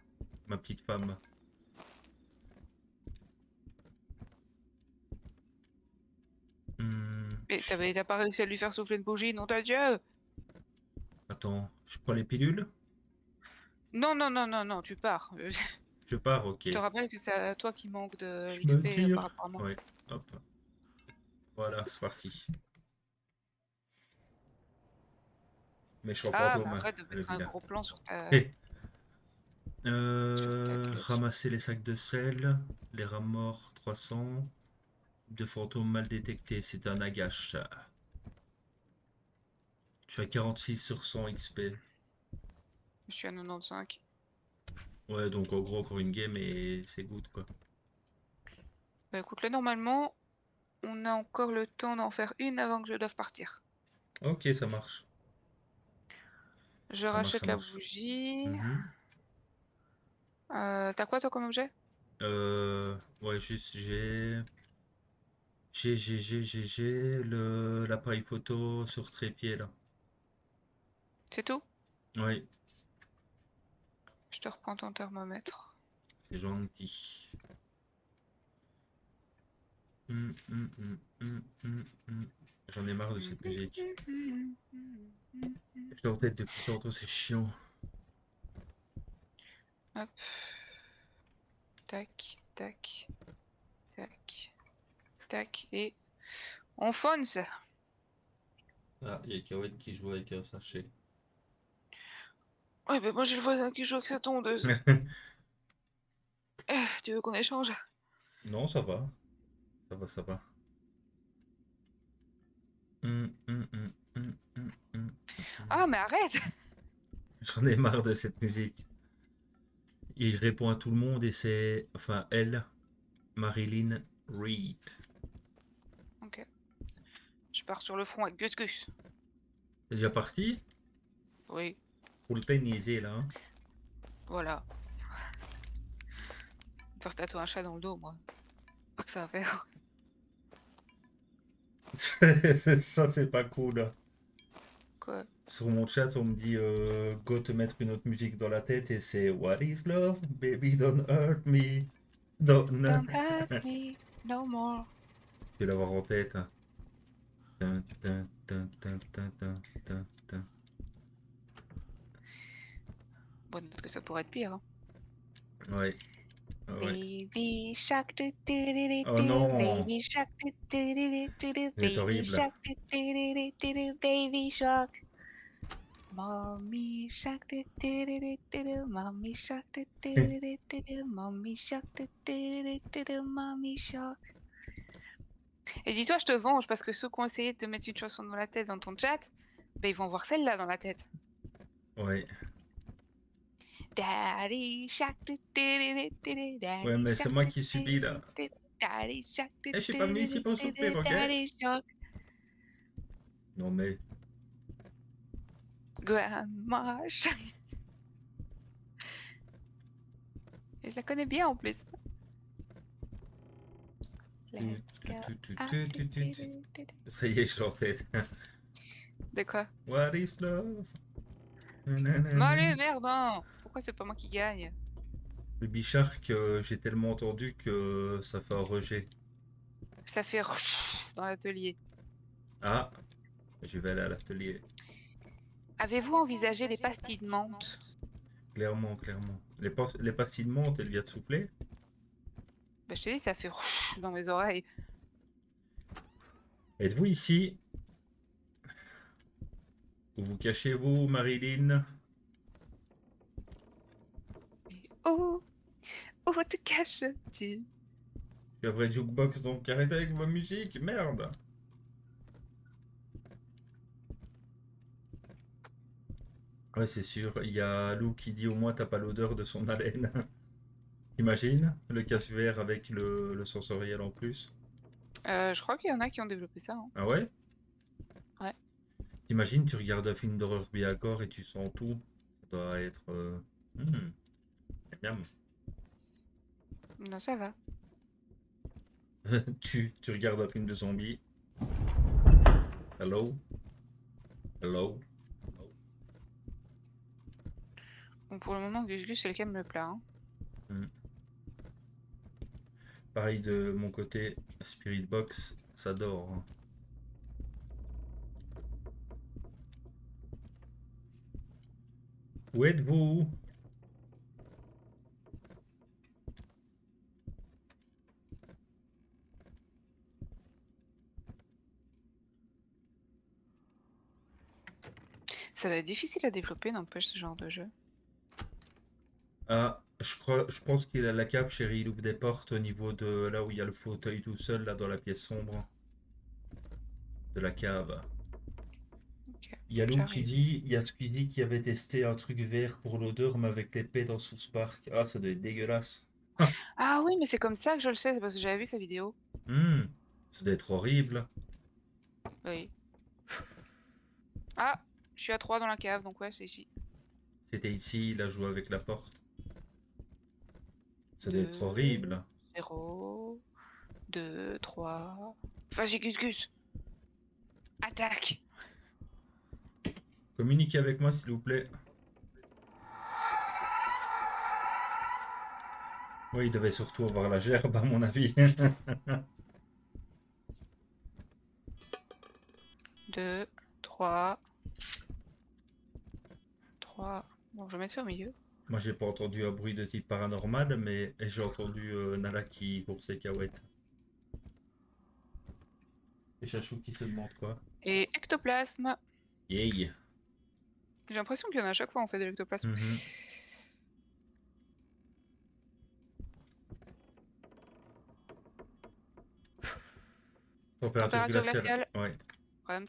A: Ma petite femme. Hmm,
B: Mais t'avais t'as pas réussi à lui faire souffler une bougie, non t'as Dieu?
A: Attends, je prends les pilules
B: Non, non, non, non, non, tu pars.
A: Je pars, ok.
B: Je te rappelle que c'est à toi qui manque de
A: Je me
B: XP
A: tire.
B: par rapport à moi.
A: Ouais, hop. Voilà, c'est parti. Méchant
B: Ah, mais arrête de mettre un gros plan sur ta...
A: Eh. Euh,
B: cloche.
A: ramasser les sacs de sel, les rats morts 300, de fantômes mal détectés, c'est un agache. Je suis à 46 sur 100 XP.
B: Je suis à 95.
A: Ouais, donc en gros encore une game et c'est good quoi.
B: Bah écoute, là normalement, on a encore le temps d'en faire une avant que je doive partir.
A: Ok, ça marche.
B: Je
A: Ça
B: rachète la
A: marche.
B: bougie.
A: Mhm.
B: Euh, T'as quoi toi comme objet?
A: Euh, ouais, juste j'ai. J'ai, j'ai, j'ai, j'ai, j'ai le l'appareil photo sur trépied là.
B: C'est tout?
A: Oui,
B: Je te reprends ton thermomètre.
A: c'est gentil. Hum, hum, hum. J'en ai marre de cette musique. Je l'ai en tête depuis tantôt, c'est chiant.
B: Hop. Tac, tac, tac, tac, et on fonce.
A: Ah, il y a Kawed qui joue avec un sachet.
B: Ouais, bah moi j'ai le voisin qui joue avec sa tondeuse. Tu veux qu'on échange
A: Non, ça va. Ça va, ça va. Hum, hum, hum,
B: Ah, mais arrête
A: J'en ai marre de cette musique. Il répond à tout le monde et c'est, enfin, elle, Marilyn Reed.
B: Ok. Je pars sur le front avec Gus Gus.
A: C'est déjà parti?
B: Oui,
A: Pour le tenniser là. hein.
B: voilà. Faire tatouer un chat dans le dos, moi. Pas que ça va faire.
A: Ça, c'est pas cool.
B: Quoi?
A: Sur mon chat, on me dit euh, go te mettre une autre musique dans la tête et c'est What is love? Baby, don't hurt me. Don't,
B: Don't hurt me no more.
A: Je vais l'avoir en tête. hein.
B: Bon, note que ça pourrait être pire. Hein.
A: Ouais. Ah ouais.
C: Baby shark
A: Oh non.
C: baby shark do do do do do do,
A: Elle est
C: baby
A: horrible.
C: shark baby shark. Mommy shark mommy shark mommy shark mommy shark.
B: Et dis-toi, je te venge parce que ceux qui ont essayé de te mettre une chanson dans la tête dans ton chat, ben ils vont voir celle-là dans la tête.
A: Ouais.
C: Daddy shark
A: Ouais, mais c'est moi qui subis là.
C: Daddy shark
A: Eh, je suis pas venu ici pour
C: do,
A: ok? Non mais.
B: Grandma shark. la connais bien en plus.
A: Ça y est, je l'ai en tête.
B: De quoi?
A: What is love?
B: Allez, merde Pourquoi c'est pas moi qui gagne?
A: Le Bichark, euh, j'ai tellement entendu que ça fait un rejet.
B: Ça fait dans l'atelier.
A: Ah, je vais aller à l'atelier.
B: Avez-vous envisagé des pastilles de menthe?
A: Clairement, clairement. Les, pas- les pastilles de menthe, elles viennent de souffler.
B: Bah je te dis, ça fait dans mes oreilles.
A: Êtes-vous ici? Où vous cachez-vous, Marilyn?
B: Oh Où te caches-tu?
A: Je suis un vrai jukebox, donc arrêtez avec vos musiques, merde! Ouais, c'est sûr. Il y a Lou qui dit au moins t'as pas l'odeur de son haleine. Imagine le casse vert avec le, le sensoriel en plus.
B: Euh, Je crois qu'il y en a qui ont développé ça. hein.
A: Ah ouais?
B: Ouais.
A: Imagine, tu regardes un film d'horreur bien corps et tu sens tout. Ça doit être. euh, hmm, miam.
B: Non, ça va.
A: tu, tu regardes un film de zombies. Hello? Hello?
B: Bon, pour le moment, Gus Gus, c'est le qui me le plat. hein.
A: Pareil de mon côté, Spirit Box, ça dort. hein. Où êtes-vous?
B: Ça va être difficile à développer, n'empêche, ce genre de jeu.
A: Ah, je crois, je pense qu'il a la cape, chérie. Il ouvre des portes au niveau de là où il y a le fauteuil tout seul, là dans la pièce sombre de la cave. Il y a Lou qui dit, il y a qui avait testé un truc vert pour l'odeur, mais avec l'épée dans South Park. Ah, ça doit être dégueulasse.
B: Ah oui, mais c'est comme ça que je le sais, c'est parce que j'avais vu sa vidéo.
A: Hmm, ça doit être horrible.
B: Oui. Ah, je suis à 3 dans la cave, donc ouais, c'est ici.
A: C'était ici, il a joué avec la porte. Ça doit être horrible.
B: 0, 2, 3. Vas-y, Gus Gus. Attaque.
A: Communiquez avec moi, s'il vous plaît. Oui, il devait surtout avoir la gerbe, à mon avis.
B: 2, 3. 3. Bon, je vais mettre ça au milieu.
A: Moi, j'ai pas entendu un bruit de type paranormal, mais j'ai entendu euh, Nala qui court ses cahuètes. Et Chachou qui se demande quoi.
B: Et ectoplasme.
A: Yay!
B: J'ai l'impression qu'il y en a à chaque fois on fait de l'ectoplasme.
A: Mhm. Température
B: Température
A: glaciale. Ouais.
B: Rams.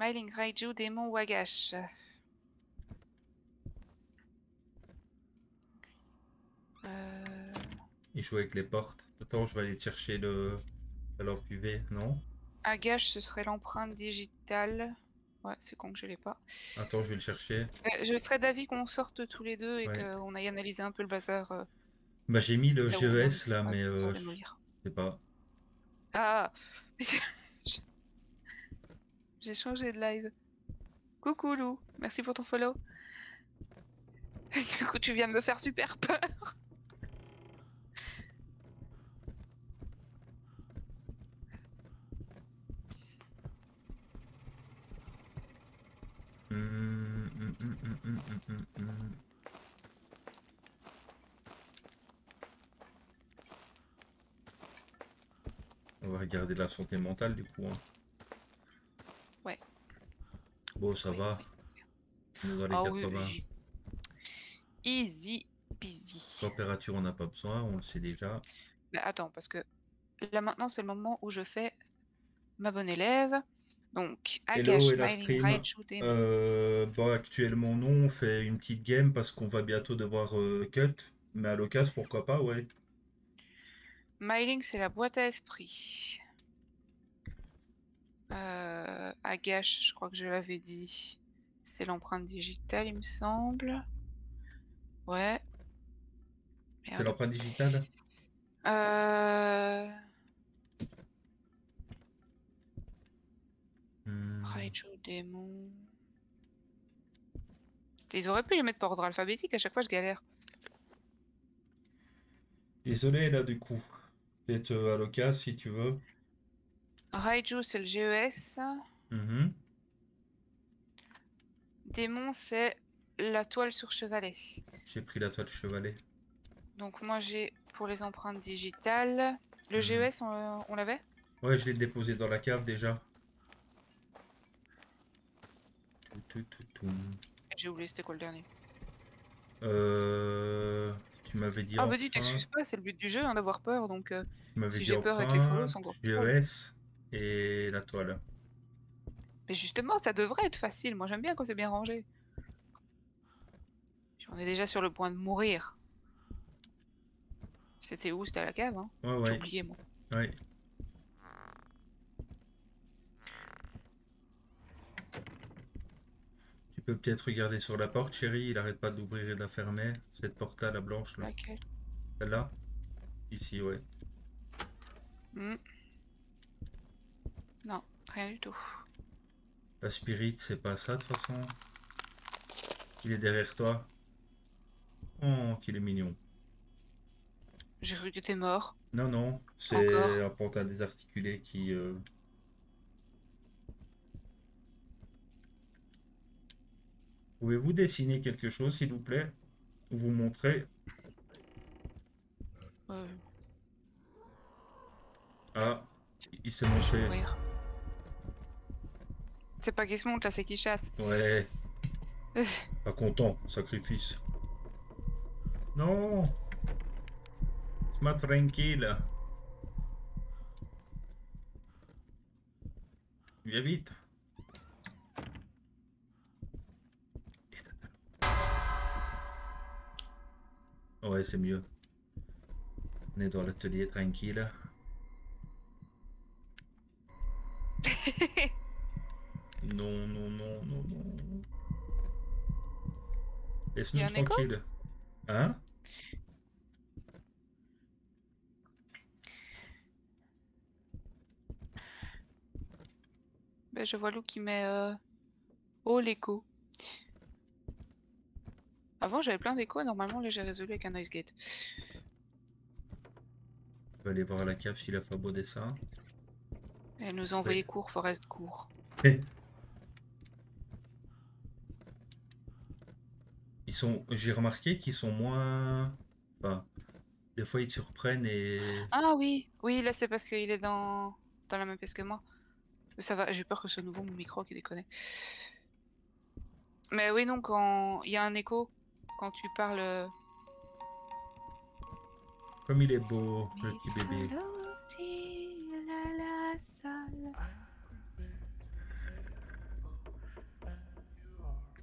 B: Myling Raiju, démon Wagash. Euh...
A: Il joue avec les portes. Attends, je vais aller chercher le. Alors UV, non?
B: Agash, ce serait l'empreinte digitale. Ouais, c'est con que je l'ai pas.
A: Attends, je vais le chercher.
B: Euh, je serais d'avis qu'on sorte tous les deux et
A: Ouais.
B: qu'on aille analyser un peu le bazar. euh,
A: Bah, j'ai mis le
B: là
A: GES là,
B: est.
A: mais euh, je sais pas.
B: Ah J'ai- changé de live. Coucou Lou, merci pour ton follow. Du coup, tu viens de me faire super peur.
A: Hum, hum, hum. On va regarder la santé mentale du coup. hein. Bon, ça
B: Oui,
A: va.
B: oui.
A: On est dans les
B: Ah oui,
A: 80.
B: oui. Easy peasy.
A: Température, on n'a pas besoin, on le sait déjà.
B: Bah, attends, parce que là maintenant c'est le moment où je fais ma bonne élève. Donc,
A: Hello, Ella
B: Smiling,
A: Stream.
B: Demon.
A: Euh, bon, actuellement non, on fait une petite game parce qu'on va bientôt devoir euh, cut. Mais à l'occasion, pourquoi pas, ouais.
B: Myling, c'est la boîte à esprit. Euh, Agash, je crois que je l'avais dit. C'est l'empreinte digitale, il me semble. Ouais.
A: C'est l'empreinte digitale
B: Euh...
A: Hmm.
B: Démon. Ils auraient pu les mettre par ordre alphabétique, à chaque fois je galère.
A: Désolé là du coup. Peut-être euh, à l'occasion si tu veux.
B: Raiju c'est le GES.
A: Mhm.
B: Démon c'est la toile sur chevalet.
A: J'ai pris la toile chevalet.
B: Donc moi j'ai pour les empreintes digitales. Le
A: Mhm.
B: GES on, on l'avait?
A: Ouais, je l'ai déposé dans la cave déjà.
B: J'ai oublié c'était quoi le dernier?
A: Euh, tu m'avais dit
B: Ah bah dis
A: emprunt,
B: t'excuses pas, c'est le but du jeu hein, d'avoir peur donc... euh,
A: tu
B: si j'ai peur avec les follow, c'est encore.
A: GES et la toile.
B: Mais justement ça devrait être facile, moi j'aime bien quand c'est bien rangé. On est déjà sur le point de mourir. C'était où? C'était à la cave hein?
A: Ouais,
B: J'ai
A: ouais,
B: oublié moi.
A: ouais. Tu peux peut-être regarder sur la porte, chérie, il arrête pas d'ouvrir et de la fermer. Cette porte-là, la blanche, là.
B: Laquelle?
A: Celle-là? Ici, ouais.
B: Hmm. Rien du tout.
A: La spirit, c'est pas ça, de toute façon. Il est derrière toi. Oh, qu'il est mignon.
B: J'ai cru que t'étais mort.
A: Non, non, c'est un pantin désarticulé qui... euh, Pouvez-vous dessiner quelque chose, s'il vous plaît? Ou vous montrer?
B: Euh,
A: Ah, il s'est montré.
B: C'est pas qu'il se monte là, c'est qu'il chasse.
A: Ouais.
B: Euh.
A: Pas content, sacrifice. Non! Laisse-moi tranquille. Viens vite. Ouais, c'est mieux. On est dans l'atelier tranquille. Non, non, non, non, non. Laisse-nous tranquille. Hein?
B: Ben, je vois Lou qui met euh... Oh l'écho. Avant j'avais plein d'échos, normalement là j'ai résolu avec un noise gate.
A: On va aller voir à la cave s'il a un beau dessin.
B: Elle nous a envoyé court, Forest court.
A: Ils sont, j'ai remarqué qu'ils sont moins. Enfin, des fois ils te surprennent et.
B: Ah oui, oui là c'est parce qu'il est dans... dans la même pièce que moi. Mais ça va, j'ai peur que ce soit nouveau mon micro qui déconne. Mais oui non, quand il y a un écho, quand tu parles... euh,
A: Comme il est beau, le petit bébé.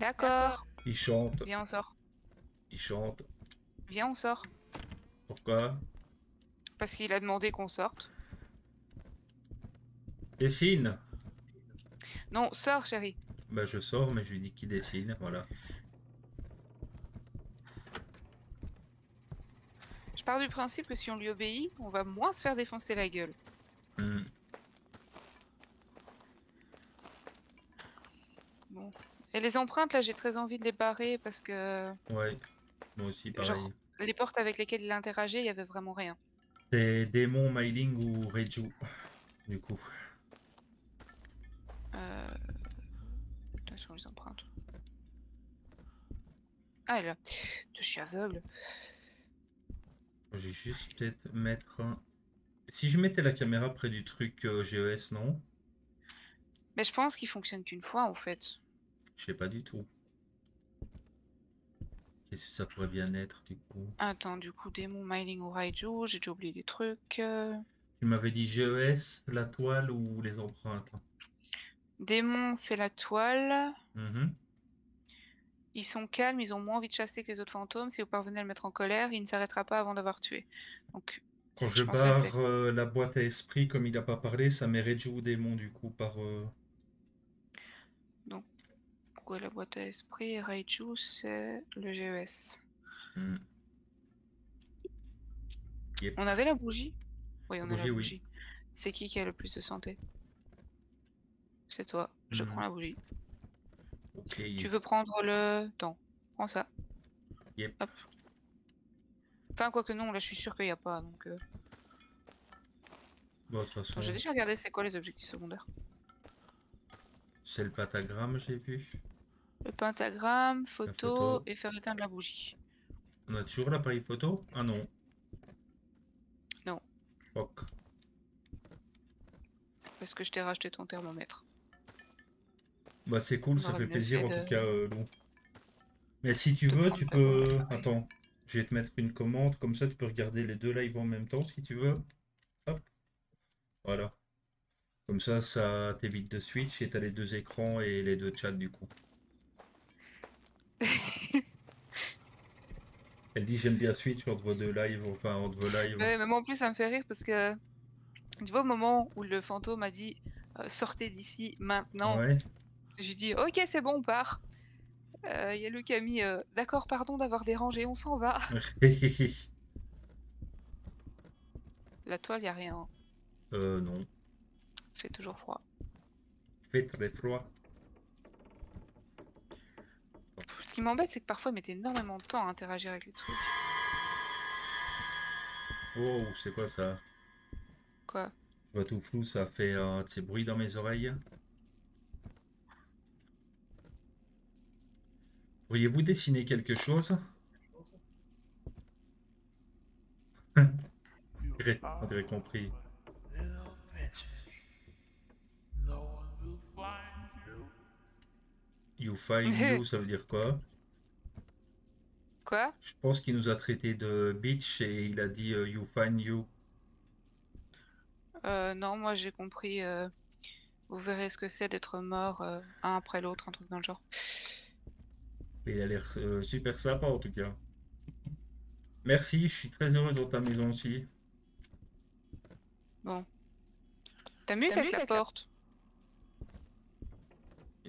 B: D'accord,
A: Il chante,
B: viens on sort.
A: il chante.
B: Viens on sort.
A: Pourquoi?
B: Parce qu'il a demandé qu'on sorte.
A: Dessine!
B: Non, sors chérie.
A: Bah, je sors, mais je lui dis qu'il dessine, voilà.
B: Je pars du principe que si on lui obéit, on va moins se faire défoncer la gueule.
A: Hmm.
B: Bon. Et les empreintes, là, j'ai très envie de les barrer parce que
A: Ouais, moi aussi,
B: Genre-
A: pareil.
B: les portes avec lesquelles il interagit, il y avait vraiment rien.
A: C'est démon, Mailing ou Reiju, du coup.
B: Euh... Putain, sur les empreintes. Ah, là. Je suis aveugle.
A: J'ai juste peut-être mettre. Si je mettais la caméra près du truc euh, GES, non?
B: Mais je pense qu'il fonctionne qu'une fois, en fait.
A: Je sais pas du tout. Qu'est-ce que ça pourrait bien être, du coup?
B: Attends, du coup, démon, Myling ou Raiju, j'ai déjà oublié des trucs. euh.
A: Tu m'avais dit GES, la toile ou les empreintes?
B: Démon, c'est la toile.
A: Mhm.
B: Ils sont calmes, ils ont moins envie de chasser que les autres fantômes. Si vous parvenez à le mettre en colère, il ne s'arrêtera pas avant d'avoir tué. Donc,
A: Quand
B: Je
A: barre euh, la boîte à esprit, comme il n'a pas parlé, ça met Reiju ou démon, du coup, par... euh,
B: la boîte à esprit Raiju, c'est le GES.
A: hmm. Yep.
B: On avait la bougie? Oui, on a
A: Bougie,
B: la
A: oui.
B: bougie. C'est qui qui a le plus de santé? C'est toi. Je
A: Mhm.
B: prends la bougie. Tu veux prendre le temps Prends ça.
A: Yep.
B: Hop. Enfin, quoique non, là je suis sûr qu'il n'y a pas. Donc, euh,
A: Bon, de toute façon,
B: J'ai déjà regardé c'est quoi les objectifs secondaires?
A: c'est le pentagramme, j'ai vu.
B: Le pentagramme, photo,
A: photo.
B: et faire éteindre la bougie.
A: On a toujours l'appareil photo? Ah non.
B: Non.
A: Fuck.
B: Parce que je t'ai racheté ton thermomètre.
A: Bah c'est cool, ça fait plaisir en
B: de-
A: tout cas, euh, Lou. Mais si tu veux, tu peux... Attends, je vais te mettre une commande, comme ça tu peux regarder les deux lives en même temps si tu veux. Hop. Voilà. Comme ça, ça t'évite de switch et t'as les deux écrans et les deux chats du coup. Elle dit j'aime bien switch entre deux lives, enfin entre vos lives.
B: Ouais, mais moi en plus ça me fait rire parce que tu vois au moment où le fantôme a dit euh, sortez d'ici maintenant,
A: Ouais.
B: j'ai dit ok c'est bon on part. Euh, Il y a Luc qui a mis euh, d'accord pardon d'avoir dérangé on s'en va. La toile y a rien,
A: euh, non.
B: Il fait toujours froid.
A: Il fait très froid.
B: Ce qui m'embête c'est que parfois il mettait énormément de temps à interagir avec les trucs.
A: Oh, c'est quoi ça?
B: Quoi?
A: Je vois tout flou, ça fait un petit bruit dans mes oreilles. Pourriez-vous dessiner quelque chose? On dirait compris.
D: You
A: find you, ça veut dire quoi?
B: Quoi?
A: Je pense qu'il nous a traité de bitch et il a dit euh, you find you.
B: Euh, Non moi j'ai compris. euh, Vous verrez ce que c'est d'être mort euh, un après l'autre, un truc dans le genre.
A: Mais il a l'air euh, super sympa en tout cas. Merci, je suis très heureux dans ta maison aussi.
B: T'amuses
C: T'amuses
B: avec la
C: avec la-
B: porte?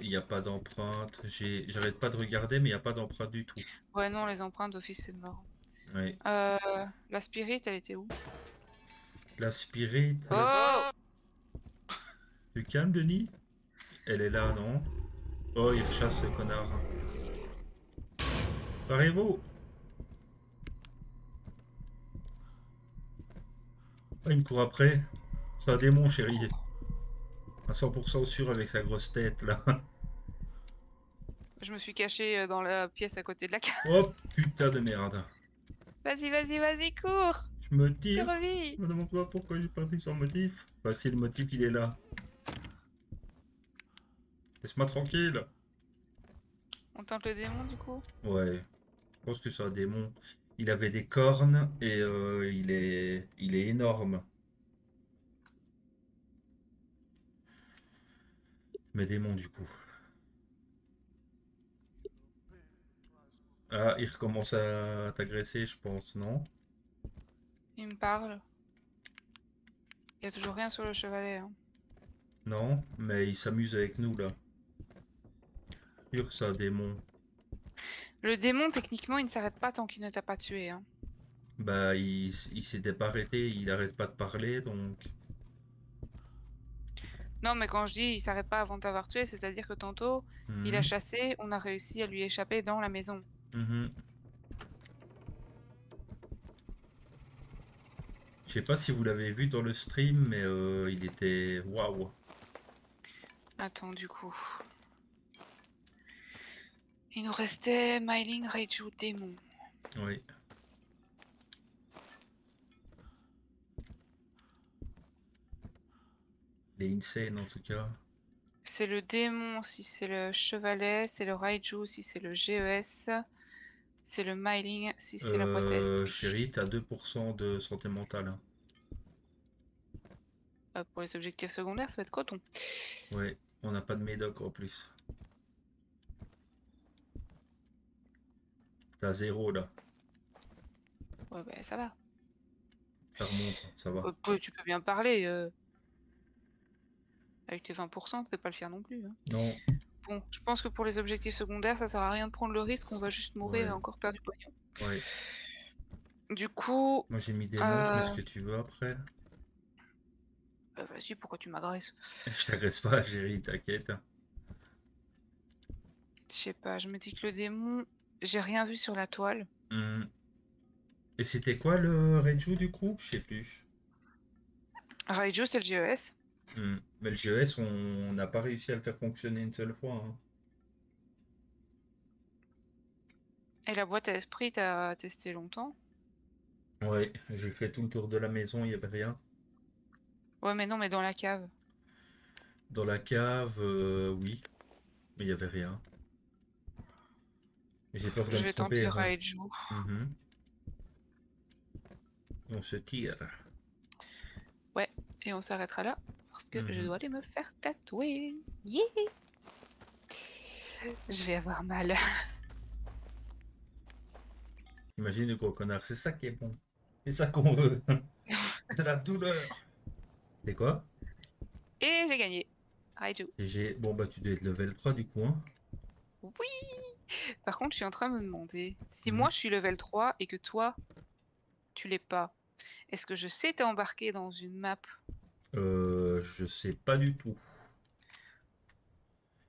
A: Il n'y a pas d'empreinte. J'arrête pas de regarder, mais il n'y a pas d'empreinte du tout.
B: Ouais non les empreintes d'office c'est mort.
A: Ouais.
B: Euh, la spirit, elle était où?
A: La spirit. la-
B: Oh
A: Tu calmes, Denis? Elle est là, non? Oh, il chasse ce connard. Parez-vous! Oh, il me court après. C'est un démon, chérie. À 100% sûr avec sa grosse tête, là.
B: Je me suis caché dans la pièce à côté de la cave.
A: Oh, putain de merde.
B: Vas-y, vas-y, vas-y, cours
A: Je me dis...
B: Survie
A: Je me demande pas pourquoi j'ai parti sans motif. Enfin, si le motif, il est là. Laisse-moi tranquille.
B: On tente le démon du coup?
A: Ouais, je pense que c'est un démon. Il avait des cornes et euh, il est, il est énorme. Mais démon du coup. Ah, il recommence à t'agresser, je pense, non?
B: Il me parle. Il y a toujours rien sur le chevalet. hein.
A: Non, mais il s'amuse avec nous là. Sûr un démon.
B: Le démon, techniquement, il ne s'arrête pas tant qu'il ne t'a pas tué. hein.
A: Bah, il, il s'était pas arrêté, il arrête pas de parler, donc...
B: Non, mais quand je dis il s'arrête pas avant de t'avoir tué, c'est-à-dire que tantôt, il a
A: Mhm,
B: chassé, on a réussi à lui échapper dans la maison.
A: mhm. Je sais pas si vous l'avez vu dans le stream, mais euh, il était... Waouh!
B: Attends, du coup. Il nous restait Myling, Reiju, démon.
A: Oui. Il est insane en tout cas.
B: C'est le démon si c'est le chevalet, c'est le Raiju si c'est le GES, c'est le Myling si c'est la boîte à
A: Euh,
B: esprit.
A: chérie, t'as 2% de santé mentale. hein.
B: Euh, pour les objectifs secondaires, ça va être coton.
A: Ouais, on n'a pas de médoc en plus. T'as zéro là.
B: Ouais, bah, ça va.
A: Ça remonte, ça va.
B: Euh, tu peux bien parler. Euh. Avec tes 20%, tu peux pas le faire non plus. hein.
A: Non,
B: Bon, je pense que pour les objectifs secondaires, ça sert à rien de prendre le risque, on va juste mourir
A: Ouais.
B: et encore perdre du pognon.
A: ouais.
B: Du coup,
A: Moi j'ai mis des notes, mais ce
B: Euh.
A: que tu veux après.
B: euh, vas-y, pourquoi tu m'agresses?
A: Je t'agresse pas, chérie, t'inquiète.
B: Je sais pas, je me dis que le démon, j'ai rien vu sur la toile.
A: Hmm. Et c'était quoi le Reju du coup? Je sais plus.
B: Raijo, c'est le GES.
A: Hmm. Mais le GES, on n'a pas réussi à le faire fonctionner une seule fois. hein.
B: Et la boîte à esprit, t'as testé longtemps?
A: Ouais, j'ai fait tout le tour de la maison, il n'y avait rien.
B: Ouais, mais non, mais dans la cave.
A: Dans la cave, euh, oui, mais il n'y avait rien. J'ai peur de
B: Je
A: me
B: vais
A: tromper.
B: tenter
A: hein. Mhm. On se tire.
B: Et on s'arrêtera là. Parce que je
A: Mhm.
B: dois aller me faire tatouer. Yeah Je vais avoir mal.
A: Imagine le gros connard, c'est ça qui est bon. C'est ça qu'on veut. De la douleur. C'est quoi?
B: Et j'ai gagné. Raiju.
A: Et j'ai. Bon bah tu dois être level 3 du coup, hein.
B: Oui Par contre, je suis en train de me demander, si
A: Mhm.
B: moi je suis level 3 et que toi, tu l'es pas, est-ce que je sais t'embarquer dans une map?
A: Euh, je sais pas du tout.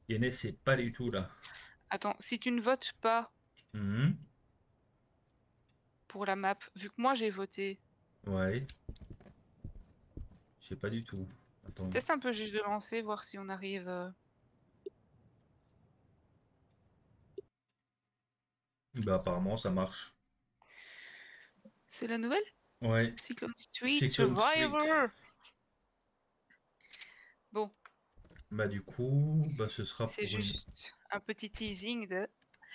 A: Yéné, c'est pas du tout là.
B: Attends, si tu ne votes pas
A: Mhm.
B: pour la map, vu que moi j'ai voté,
A: Ouais. Je sais pas du tout. Attends.
B: teste un peu juste de lancer, voir si on arrive. euh,
A: Bah apparemment ça marche.
B: C'est la nouvelle?
A: Ouais.
B: Cyclone Street
A: Cyclone.
B: Survivor
A: Bah du coup, bah ce sera pour
B: c'est
A: une-
B: juste un petit teasing de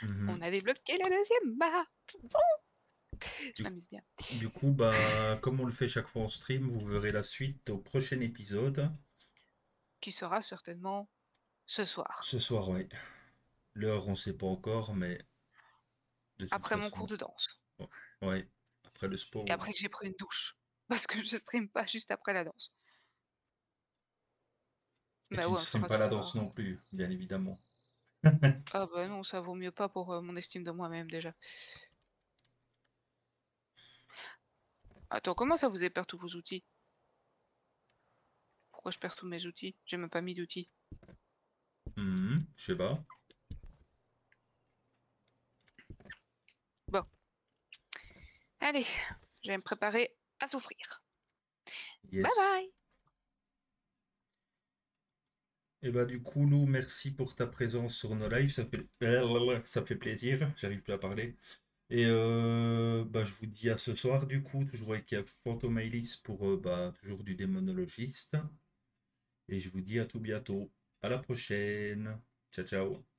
A: Mhm.
B: on a débloqué la deuxième map Bon Je
A: Du-
B: m'amuse bien.
A: Du coup, bah comme on le fait chaque fois en stream, vous verrez la suite au prochain épisode.
B: Qui sera certainement ce soir.
A: Ce soir, ouais. L'heure, on sait pas encore, mais de toute
B: Après mon
A: façon,
B: cours de danse.
A: Ouais. Après le sport.
B: Et après que j'ai pris une douche. Parce que je stream pas juste après la danse.
A: Et
B: Bah
A: tu
B: ouais,
A: ne
B: on
A: streames pas la danse non plus, bien évidemment.
B: Ah bah non, ça vaut mieux pas pour euh, mon estime de moi-même déjà. Attends, comment ça vous perdu tous vos outils? Pourquoi je perds tous mes outils? J'ai même pas mis d'outils.
A: Mhm, Je sais pas.
B: Allez, je vais me préparer à souffrir.
A: Yes.
B: Bye bye
A: Et bah du coup, Lou, merci pour ta présence sur nos lives. Ça fait, ça fait plaisir. J'arrive plus à parler. Et euh, bah, je vous dis à ce soir, du coup, toujours avec Phantom Alice pour euh, bah, toujours du démonologiste. Et je vous dis à tout bientôt. À la prochaine. Ciao, ciao.